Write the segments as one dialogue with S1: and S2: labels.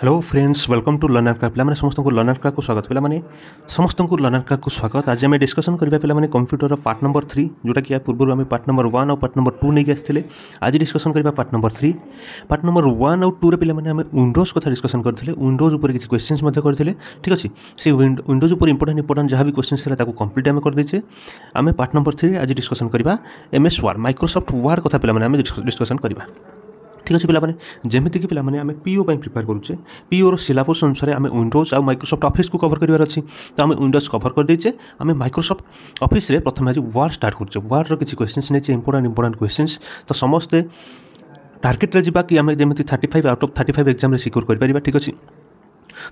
S1: Hello friends welcome to learner craft ପିଲାମାନେ ସମସ୍ତଙ୍କୁ learner କ୍ରାଫ୍ଟକୁ ସ୍ୱାଗତ ପିଲାମାନେ ସମସ୍ତଙ୍କୁ ଲର୍ଣ୍ଣର କ୍ରାଫ୍ଟକୁ ସ୍ୱାଗତ ଆଜି ଆମେ ଡିସ୍କସନ୍ କରିବା ପିଲାମାନେ କମ୍ପ୍ୟୁଟରର ପାର୍ଟ ନମ୍ବର ଥ୍ରୀ ଯେଉଁଟାକି ୟା ପୂର୍ବରୁ ଆମେ ପାର୍ଟ ନମ୍ବର ୱାନ୍ ଆଉ ପାର୍ଟ ନମ୍ବର ଟୁ ନେଇକି ଆସିଥିଲେ ଆଜି ଡିସ୍କସନ୍ କରିବା part number three part number one ଆଉ ଟୁରେ ପିଲାମାନେ ଆମେ ୱିଣ୍ଡୋଜ୍ କଥା ଡିସ୍କସନ୍ କରିଥିଲେ ୱିଣ୍ଡୋଜ୍ ଉପରେ କିଛି କ୍ୱେଶ୍ଚିନ୍ସ ମଧ୍ୟ କରିଥିଲେ ଠିକ୍ ଅଛି ସେ ୱିଣ୍ଡୋଜ୍ ଉପରେ ଇମ୍ପୋର୍ଟାଣ୍ଟ ଇମ୍ପୋର୍ଟାଣ୍ଟ ଯାହା ବି କ୍ୱେଶ୍ଚିନ୍ସ ଥିଲା ତାକୁ କମ୍ପ୍ଲିଟ୍ ଆମେ କରିଦେଇଛେ ଆମେ ପାର୍ଟ ନମ୍ବର ଥ୍ରୀରେ ଆଜି ଡିସ୍କସନ୍ କରିବା M S word Microsoft word କଥା ପିଲାମାନେ ଆମେ ଡିସ୍କସନ୍ କରିବା ঠিক ଅଛି ପିଲାମାନେ ଯେମିତିକି ପିଲାମାନେ ଆମେ ପିଓ ପାଇଁ ପ୍ରିପେୟାର କରୁଛେ ପିଓର ସିଲାବସ୍ ଅନୁସାରେ ଆମେ ୱିଣ୍ଡୋଜ୍ ଆଉ ମାଇକ୍ରୋସଫ୍ଟ ଅଫିସ୍କୁ କଭର୍ କରିବାର ଅଛି ତ ଆମେ ୱିଣ୍ଡୋଜ୍ କଭର୍ କରିଦେଇଛେ ଆମେ ମାଇକ୍ରୋସଫ୍ଟ ଅଫିସ୍ରେ ପ୍ରଥମେ ଆଜି ୱାର୍ଡ଼ ଷ୍ଟାର୍ଟ କରୁଛେ ୱାର୍ଡ଼ର କିଛି କ୍ୱେଶ୍ଚିନ୍ସ ନେଇଛେ ଇମ୍ପୋର୍ଟାଣ୍ଟ ଇମ୍ପୋର୍ଟାଣ୍ଟ କ୍ୱେଶ୍ଚିନ୍ସ ତ ସମସ୍ତେ ଟାର୍ଗେଟ୍ରେ ଯିବା କି ଆମେ ଯେମିତି thirty five out of thirty five ଏକ୍ଜାମ୍ରେ secure କରିପାରିବା ଠିକ୍ ଅଛି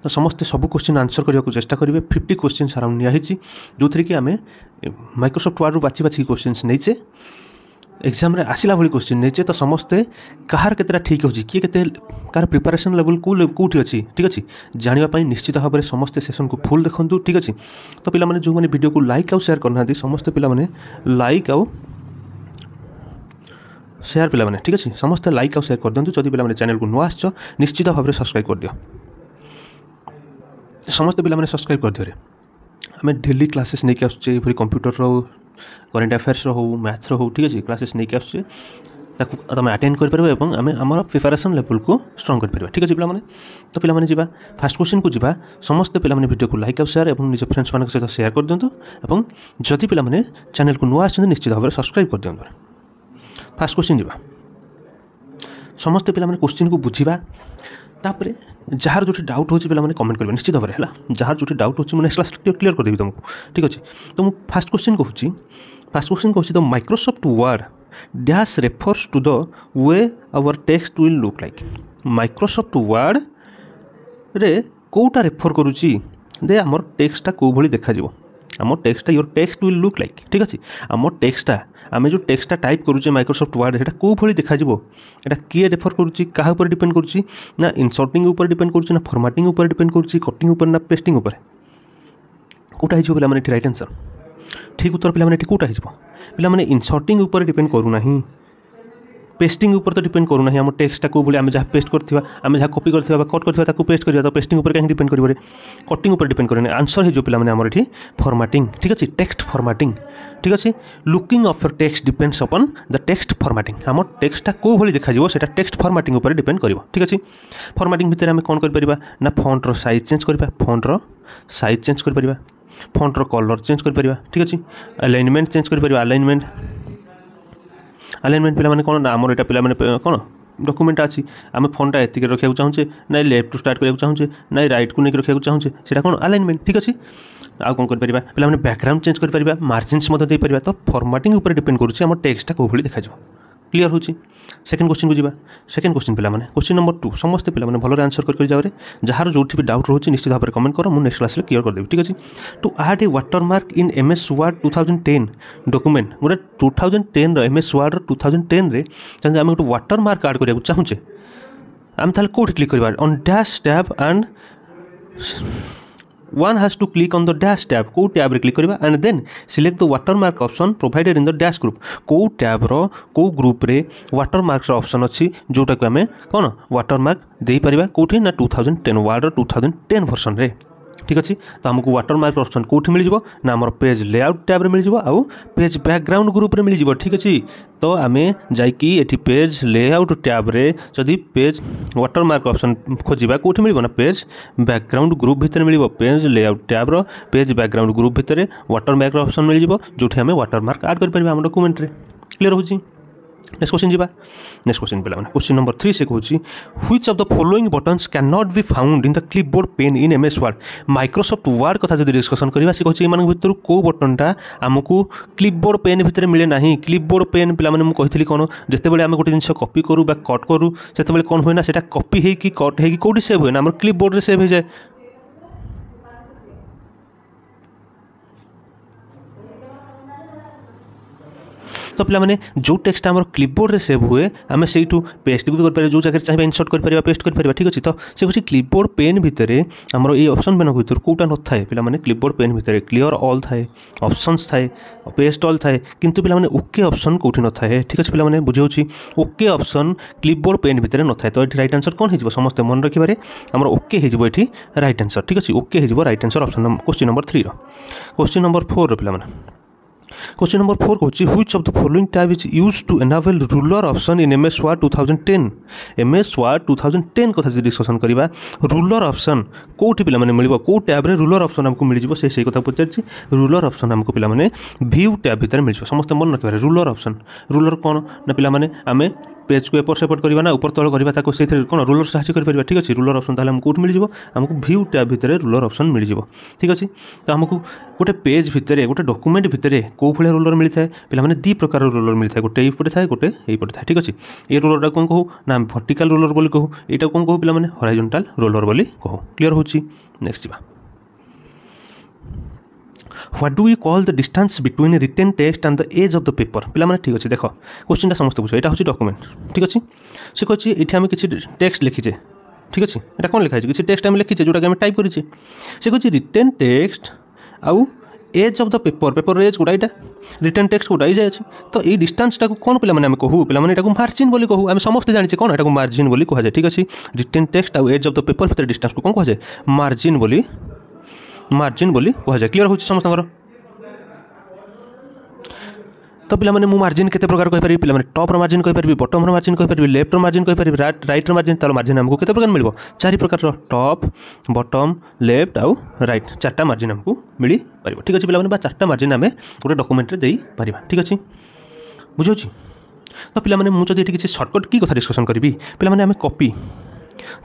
S1: ତ ସମସ୍ତେ ସବୁ କୋଶ୍ଚିନ୍ ଆନ୍ସର୍ କରିବାକୁ ଚେଷ୍ଟା କରିବେ ଫିଫ୍ଟି କୋଶ୍ଚିନ୍ସ ଆରାଉଣ୍ଡ ନିଆହେଇଛି ଯେଉଁଥିରେ କି ଆମେ ମାଇକ୍ରୋସଫ୍ଟ ୱାର୍ଡ଼ରୁ ବାଛି ବାଛିକି କୋଶ୍ଚିନ୍ସ ନେଇଛେ ଏକ୍ଜାମ୍ରେ ଆସିଲା ଭଳି କୋଶ୍ଚିନ୍ ନିଜେ ତ ସମସ୍ତେ କାହାର କେତେଟା ଠିକ୍ ହେଉଛି କିଏ କେତେ କାହାର ପ୍ରିପାରେସନ୍ ଲେବୁଲ୍ କେଉଁ କେଉଁଠି ଅଛି ଠିକ୍ ଅଛି ଜାଣିବା ପାଇଁ ନିଶ୍ଚିତ ଭାବରେ ସମସ୍ତେ ସେସନ୍କୁ ଫୁଲ୍ ଦେଖନ୍ତୁ ଠିକ୍ ଅଛି ତ ପିଲାମାନେ ଯେଉଁମାନେ ଭିଡ଼ିଓକୁ ଲାଇକ୍ ଆଉ ସେୟାର୍ କରୁନାହାନ୍ତି ସମସ୍ତେ ପିଲାମାନେ ଲାଇକ୍ ଆଉ ସେୟାର୍ ପିଲାମାନେ ଠିକ୍ ଅଛି ସମସ୍ତେ ଲାଇକ୍ ଆଉ ସେୟାର୍ କରିଦିଅନ୍ତୁ ଯଦି ପିଲାମାନେ ଚ୍ୟାନେଲ୍କୁ ନୂଆ ଆସିଛ ନିଶ୍ଚିତ ଭାବରେ ସବସ୍କ୍ରାଇବ୍ କରିଦିଅ ସମସ୍ତେ ପିଲାମାନେ ସବସ୍କ୍ରାଇବ୍ କରିଦିଅରେ ଆମେ ଡେଲି କ୍ଲାସେସ୍ ନେଇକି ଆସୁଛେ ଏଭଳି କମ୍ପ୍ୟୁଟର୍ର କରେଣ୍ଟ ଆଫେୟାର୍ସର ହେଉ ମ୍ୟାଥ୍ସର ହେଉ ଠିକ୍ ଅଛି କ୍ଲାସେସ୍ ନେଇକି ଆସୁଛି ତାକୁ ତୁମେ ଆଟେଣ୍ଡ କରିପାରିବ ଏବଂ ଆମେ ଆମର ପ୍ରିପାରେସନ୍ ଲେଭଲକୁ ଷ୍ଟ୍ରଙ୍ଗ କରିପାରିବା ଠିକ୍ ଅଛି ପିଲାମାନେ ତ ପିଲାମାନେ ଯିବା ଫାଷ୍ଟ କ୍ୱେଶ୍ଚିନ୍କୁ ଯିବା ସମସ୍ତେ ପିଲାମାନେ ଭିଡ଼ିଓକୁ ଲାଇକ୍ ଆଉ ସେୟାର ଏବଂ ନିଜ ଫ୍ରେଣ୍ଡସ୍ମାନଙ୍କ ସହିତ ସେୟାର କରିଦିଅନ୍ତୁ ଏବଂ ଯଦି ପିଲାମାନେ ଚ୍ୟାନେଲକୁ ନୂଆ ଆସୁଛନ୍ତି ନିଶ୍ଚିତ ଭାବରେ ସବସ୍କ୍ରାଇବ୍ କରିଦିଅନ୍ତୁ ଫାଷ୍ଟ କ୍ୱେଶ୍ଚିନ୍ ଯିବା ସମସ୍ତେ ପିଲାମାନେ କ୍ୱେଶ୍ଚିନ୍କୁ ବୁଝିବା ତାପରେ ଯାହାର ଯେଉଁଠି ଡାଉଟ୍ ହେଉଛି ପିଲାମାନେ କମେଣ୍ଟ କରିବେ ନିଶ୍ଚିତ ଭାବରେ ହେଲା ଯାହାର ଯେଉଁଠି ଡାଉଟ୍ ହେଉଛି ମୁଁ ନେକ୍ସଟ କ୍ଲାସ୍ କ୍ଲିୟର୍ କରିଦେବି ତୁମକୁ ଠିକ୍ ଅଛି ତ ମୁଁ ଫାଷ୍ଟ କ୍ୱେଶ୍ଚିନ୍ କହୁଛି ଫାର୍ଷ୍ଟ କ୍ୱେଶ୍ଚିନ୍ କହୁଛି the Microsoft Word dash refers to the way our text will look like Microsoft ୱାର୍ଡ଼ରେ କେଉଁଟା ରେଫର୍ କରୁଛି ଯେ ଆମର ଟେକ୍ସଟଟା କେଉଁଭଳି ଦେଖାଯିବ आम टेक्सटा your text will look like ठीक अच्छे आम टेक्सटा आम जो टेक्सटा टाइप करुचे माइक्रोसफ्ट वार्ड से कौ देखा एटा किए रेफर करुच्ची क्या उपर डिपेंड करुच्ची ना इनसर्टिंग उपर डिपेंड कर ना फर्माटिंग उपर डिपेंड करुच्ची कटिंग उपर ना पेस्टिंग उपर কোটা হয়েছে পিলামানে এটি রাইট আনসার ঠিক উত্তর পিলামানে এটি কোটা হয়েছে পেস্টিং উপরে তো ডিপেন্ড করুনা ହିଁ ଆମ ଟେକ୍ସଟା କେଉଁ ଭଳି ଆମେ ଯାହା ପେଷ୍ଟ କରିଥିବା ଆମେ ଯାହା କପି କରିଥିବା ବା କଟ୍ କରିଥିବା ତାକୁ ପେଷ୍ଟ କରିବା ତ ପେଷ୍ଟିଂ ଉପରେ କାହିଁକି ଡିପେଣ୍ଡ କରିବରେ କଟିଂ ଉପରେ ଡିପେଣ୍ଡ କରେନି ଆନ୍ସର ହେଇଯିବ ପିଲାମାନେ ଆମର ଏଠି ଫର୍ମାଟିଂ ଠିକ୍ ଅଛି ଟେକ୍ସଟ ଫର୍ମାଟିଂ ଠିକ୍ ଅଛି looking of your text depends upon the text formatting ଆମ ଟେକ୍ସଟା କେଉଁ ଭଳି ଦେଖାଯିବ ସେଇଟା ଟେକ୍ସଟ ଫର୍ମାଟିଂ ଉପରେ ଡିପେଣ୍ଡ କରିବ ଠିକ୍ ଅଛି ଫର୍ମାଟିଂ ଭିତରେ ଆମେ କ'ଣ କରିପାରିବା ନା ଫଣ୍ଟର ସାଇଜ୍ ଚେଞ୍ଜ କରିବା ଫଣ୍ଟର ସାଇଜ୍ ଚେଞ୍ଜ କରିପାରିବା ଫଣ୍ଟର କଲର୍ ଚେଞ୍ଜ କରିପାରିବା ଠିକ୍ ଅଛି ଆଲାଇନମେଣ୍ଟ ଚେଞ୍ଜ କରିପାରିବା ଆଲାଇନମେଣ୍ଟ ଆଲାଇନମେଣ୍ଟ ପିଲାମାନେ କ'ଣ ନା ଆମର ଏଇଟା ପିଲାମାନେ କ'ଣ ଡକୁମେଣ୍ଟ ଅଛି ଆମେ ଫୋନ୍ଟା ଏତିକି ରଖିବାକୁ ଚାହୁଁଛେ ନାଇଁ ଲେଫ୍ଟରୁ ଷ୍ଟାର୍ଟ କରିବାକୁ ଚାହୁଁଛେ ନାଇଁ ରାଇଟ୍କୁ ନେଇକି ରଖିବାକୁ ଚାହୁଁଛେ ସେଇଟା କ'ଣ ଆଲାଇନମେଣ୍ଟ ଠିକ୍ ଅଛି ଆଉ କ'ଣ କରିପାରିବା ପିଲାମାନେ ବ୍ୟାକଗ୍ରାଉଣ୍ଡ ଚେଞ୍ଜ କରିପାରିବା ମାର୍ଜିନ୍ସ ମଧ୍ୟ ଦେଇପାରିବା ତ ଫର୍ମାଟିଂ ଉପରେ ଡିପେଣ୍ଡ କରୁଛି ଆମ ଟେକ୍ସଟା କେଉଁଭଳି ଦେଖାଯିବ ক্লিয়ার হচ্ছে সেকেন্ড কোশ্চিন যা সেকেন্ড কোশ্চিন পিলামানে কোশ্চিন নম্বর টু সমস্ত পিলামানে ভালরে আনসর করি যাবে যার যেটি বি ডাউট রয়েছে নিশ্চিত ভাবে কমেন্ট কর মু নেক্সট ক্লাসে ক্লিয়ার করেদেবি ঠিক আছে to add a water mark in M S word two thousand ten document গোটে টু থাউজেন্ড টেন্র এম এস ওয়ার্ডর টু থাউজেন্ড টেন্রে যেমন আমি গোটে ওয়াটর মার্ক আড করা চাহুছে আমি তাহলে কোটি ক্লিক করা on dash tab and one has to click on the dash tab କୋଉ ଟ୍ୟାବ୍ରେ କ୍ଲିକ୍ କରିବା and then select the water mark option provided in the dash group କୋଉ ଟ୍ୟାବ୍ର କୋଉ ଗ୍ରୁପ୍ରେ ୱାଟର ମାର୍କର ଅପସନ୍ ଅଛି ଯେଉଁଟାକୁ ଆମେ କ'ଣ ୱାଟର ମାର୍କ ଦେଇପାରିବା କେଉଁଠି ନା ଟୁ ଥାଉଜେଣ୍ଡ ଟେନ୍ ୱାର୍ଡ଼ର ଟୁ ଥାଉଜେଣ୍ଡ ଟେନ୍ ଭର୍ସନ୍ରେ ঠিক ଅଛି ତ ଆମକୁ ୱାଟରମାର୍କ ଅପସନ୍ କେଉଁଠି ମିଳିଯିବ ନା ଆମର ପେଜ୍ ଲେଆଉଟ୍ ଟ୍ୟାବ୍ରେ ମିଳିଯିବ ଆଉ ପେଜ୍ ବ୍ୟାକ୍ଗ୍ରାଉଣ୍ଡ ଗ୍ରୁପ୍ରେ ମିଳିଯିବ ଠିକ୍ ଅଛି ତ ଆମେ ଯାଇକି ଏଠି ପେଜ୍ ଲେଆଉଟ୍ ଟ୍ୟାବ୍ରେ ଯଦି ପେଜ୍ ୱାଟରମାର୍କ ଅପସନ୍ ଖୋଜିବା କେଉଁଠି ମିଳିବ ନା ପେଜ୍ ବ୍ୟାକ୍ଗ୍ରାଉଣ୍ଡ ଗ୍ରୁପ୍ ଭିତରେ ମିଳିବ ପେଜ୍ ଲେଆଉଟ୍ ଟ୍ୟାବ୍ର ପେଜ୍ ବ୍ୟାକ୍ଗ୍ରାଉଣ୍ଡ ଗ୍ରୁପ୍ ଭିତରେ ୱାଟରମାର୍କ ଅପସନ୍ ମିଳିଯିବ ଯେଉଁଠି ଆମେ ୱାଟରମାର୍କ ଆଡ଼୍ କରିପାରିବା ଆମ ଡକୁମେଣ୍ଟରେ କ୍ଲିଅର୍ ହେଉଛି नेक्स्ट क्वेश्चन जी नेक्स्ट क्वेश्चन पे क्वेश्चन नंबर थ्री से कहूँ which of the following buttons can not be found in the clipboard pane in M S word Microsoft word कथा जब डिस्कसन करवा से कहते एम भितर कौ बटनटा आमको क्लिपबोर्ड पेन भितर मिले ना क्लिपबोर्ड पेन पे मुझे कही कौन जिते आम गोटे जिन कपी करूँ कट करूँ से कौन हुए ना से कपी होट हो कौटी सेव हुए ना आम क्लिपबोर्ड सेव हो जाए ତ ପିଲାମାନେ ଯେଉଁ ଟେକ୍ସଟ ଆମର କ୍ଲିପବୋର୍ଡ଼ରେ ସେଭ୍ ହୁଏ ଆମେ ସେଇଠୁ ପେଷ୍ଟ ବି କରିପାରିବା ଯେଉଁ ଜାଗାରେ ଚାହିଁବା ଇନସର୍ଟ କରିପାରିବା ପେଷ୍ଟ କରିପାରିବା ଠିକ୍ ଅଛି ତ ସେ ହେଉଛି କ୍ଲିପବୋର୍ଡ଼ ପେନ୍ ଭିତରେ ଆମର ଏଇ ଅପସନ୍ମାନଙ୍କ ଭିତରୁ କେଉଁଟା ନଥାଏ ପିଲାମାନେ କ୍ଲିପବୋର୍ଡ଼ ପେନ୍ ଭିତରେ କ୍ଲିଅର ଅଲ୍ ଥାଏ ଅପସନ୍ସ ଥାଏ ପେଷ୍ଟ ଅଲ୍ ଥାଏ କିନ୍ତୁ ପିଲାମାନେ ଓକେ ଅପସନ୍ କେଉଁଠି ନଥାଏ ଠିକ୍ ଅଛି ପିଲାମାନେ ବୁଝାଉଛି ଓକେ ଅପସନ୍ କ୍ଲିପବୋର୍ଡ଼ ପେନ୍ ଭିତରେ ନଥାଏ ତ ଏଠି ରାଇଟ୍ ଆନ୍ସର କ'ଣ ହେଇଯିବ ସମସ୍ତେ ମନେ ରଖିବାରେ ଆମର ଓକେ ହେଇଯିବ ଏଠି ରାଇଟ୍ ଆନ୍ସର ଠିକ୍ ଅଛି ଓକେ ହେଇଯିବ right answer option question number ଥ୍ରୀର question number ଫୋର୍ର ପିଲାମାନେ Question number 4 Kochi, which of the following type is used to enable ruler option in MS Word 2010? MS Word 2010 কথা যদি ডিসকসন করিবা রুলর অপশন কোটি পিলামানে মিলিব কোউ ট্যাবরে রুলর অপশন আমকু মিলিଯିବ সে সেই কথা পচারছি রুলর অপশন আমকু পিলামানে ভিউ ট্যাব ভিতরে মিলিଯିବ সমস্ত মন রাখিবারে রুলর অপশন রুলর কোন না পিলামানে আমি পেজকু এপট সেপট করিবা না উপর তল করিবা তাকে সেইথিরে কোন রুলর সাহায্য করিপারিবা ঠিক আছে রুলর অপশন তাহলে আমকু কোটি মিলিଯିବ আমকু ভিউ ট্যাব ভিতরে রুলর অপশন মিলিଯିବ ঠিক আছে তো আমকু গোটে পেজ ভিতরে গোটে ডকুমেন্ট ভিতরে କେଉଁ ଭଳିଆ ରୋଲର ମିଳିଥାଏ ପିଲାମାନେ ଦୁଇ ପ୍ରକାର ରୋଲର ମିଳିଥାଏ ଗୋଟେ ଏଇପଟେ ଥାଏ ଗୋଟେ ଏଇପଟେ ଥାଏ ଠିକ୍ ଅଛି ଏ ରୋଲରଟା କ'ଣ କହୁ ନା ଆମେ ଭର୍ଟିକାଲ ରୋଲର ବୋଲି କହୁ ଏଇଟାକୁ କ'ଣ କହୁ ପିଲାମାନେ ହରାଇଜେଣ୍ଟାଲ ରୋଲର ବୋଲି କହୁ କ୍ଲିଅର ହେଉଛି ନେକ୍ସଟ ଯିବା what do you call the distance between written text and the edge of the paper পিলামানে ঠিক আছে দেখ কোশ্চিনটা সমস্ত বুঝো এটা হচ্ছে ডকুমেন্ট ঠিক আছে সে কছি এটি আমি কিছু টেক্সট লিখিছে ঠিক আছে এটা কোন লেখা হয়েছে কিছু টেক্সট আমি লিখিছে যেটাকে আমি টাইপ করেছি সে কছি রিটেন টেক্সট আউ edge of the paper paper edge ଗୁଡ଼ା ଏଇଟା ରିଟର୍ଣ୍ଣ ଟେକ୍ସଟ୍ ଗୁଡ଼ା ଏଇଟା ଅଛି ତ ଏଇ ଡିଷ୍ଟାନ୍ସଟାକୁ କ'ଣ ପିଲାମାନେ ଆମେ କହୁ ପିଲାମାନେ ଏଟାକୁ ମାର୍ଜିନ୍ ବୋଲି କହୁ ଆମେ ସମସ୍ତେ ଜାଣିଛେ କ'ଣ ଏଟାକୁ ମାର୍ଜିନ୍ ବୋଲି କୁହାଯାଏ ଠିକ୍ ଅଛି ରିଟର୍ଣ୍ଣ ଟେକ୍ସଟ୍ ଆଉ ଏଜ୍ ଅଫ୍ ଦ ପେପର୍ ଭିତରେ ଡିଷ୍ଟାନ୍ସକୁ କ'ଣ କୁହାଯାଏ ମାର୍ଜିନ୍ ବୋଲି ମାର୍ଜିନ୍ ବୋଲି କୁହାଯାଏ କ୍ଲିଅର୍ ହେଉଛି ସମସ୍ତଙ୍କର ତ ପିଲାମାନେ ମୁଁ ମାର୍ଜିନ୍ କେତେ ପ୍ରକାର କହିପାରିବି ପିଲାମାନେ ଟପ୍ର ମାର୍ଜିନ୍ କହିପାରିବି ବଟମ୍ର ମାର୍ଜିନ୍ କହିପାରିବି ଲେଫ୍ଟର ମାର୍ଜିନ୍ କହିପାରିବି ରାଇଟ୍ର ମାର୍ଜିନ୍ ତା'ର ମାର୍ଜିନ୍ ଆମକୁ କେତେ ପ୍ରକାର ମିଳିବ ଚାରି ପ୍ରକାରର ଟପ୍ ବଟମ୍ ଲେଫ୍ଟ ଆଉ ରାଇଟ୍ ଚାରିଟା ମାର୍ଜିନ୍ ଆମକୁ ମିଳିପାରିବ ଠିକ୍ ଅଛି ପିଲାମାନେ ବା ଚାରିଟା ମାର୍ଜିନ୍ ଆମେ ଗୋଟେ ଡକୁମେଣ୍ଟରେ ଦେଇପାରିବା ଠିକ୍ ଅଛି ବୁଝୁଛି ତ ପିଲାମାନେ ମୁଁ ଯଦି ଏଠି କିଛି ସର୍ଟକଟ୍ କି କଥା ଡିସ୍କସନ୍ କରିବି ପିଲାମାନେ ଆମେ କପି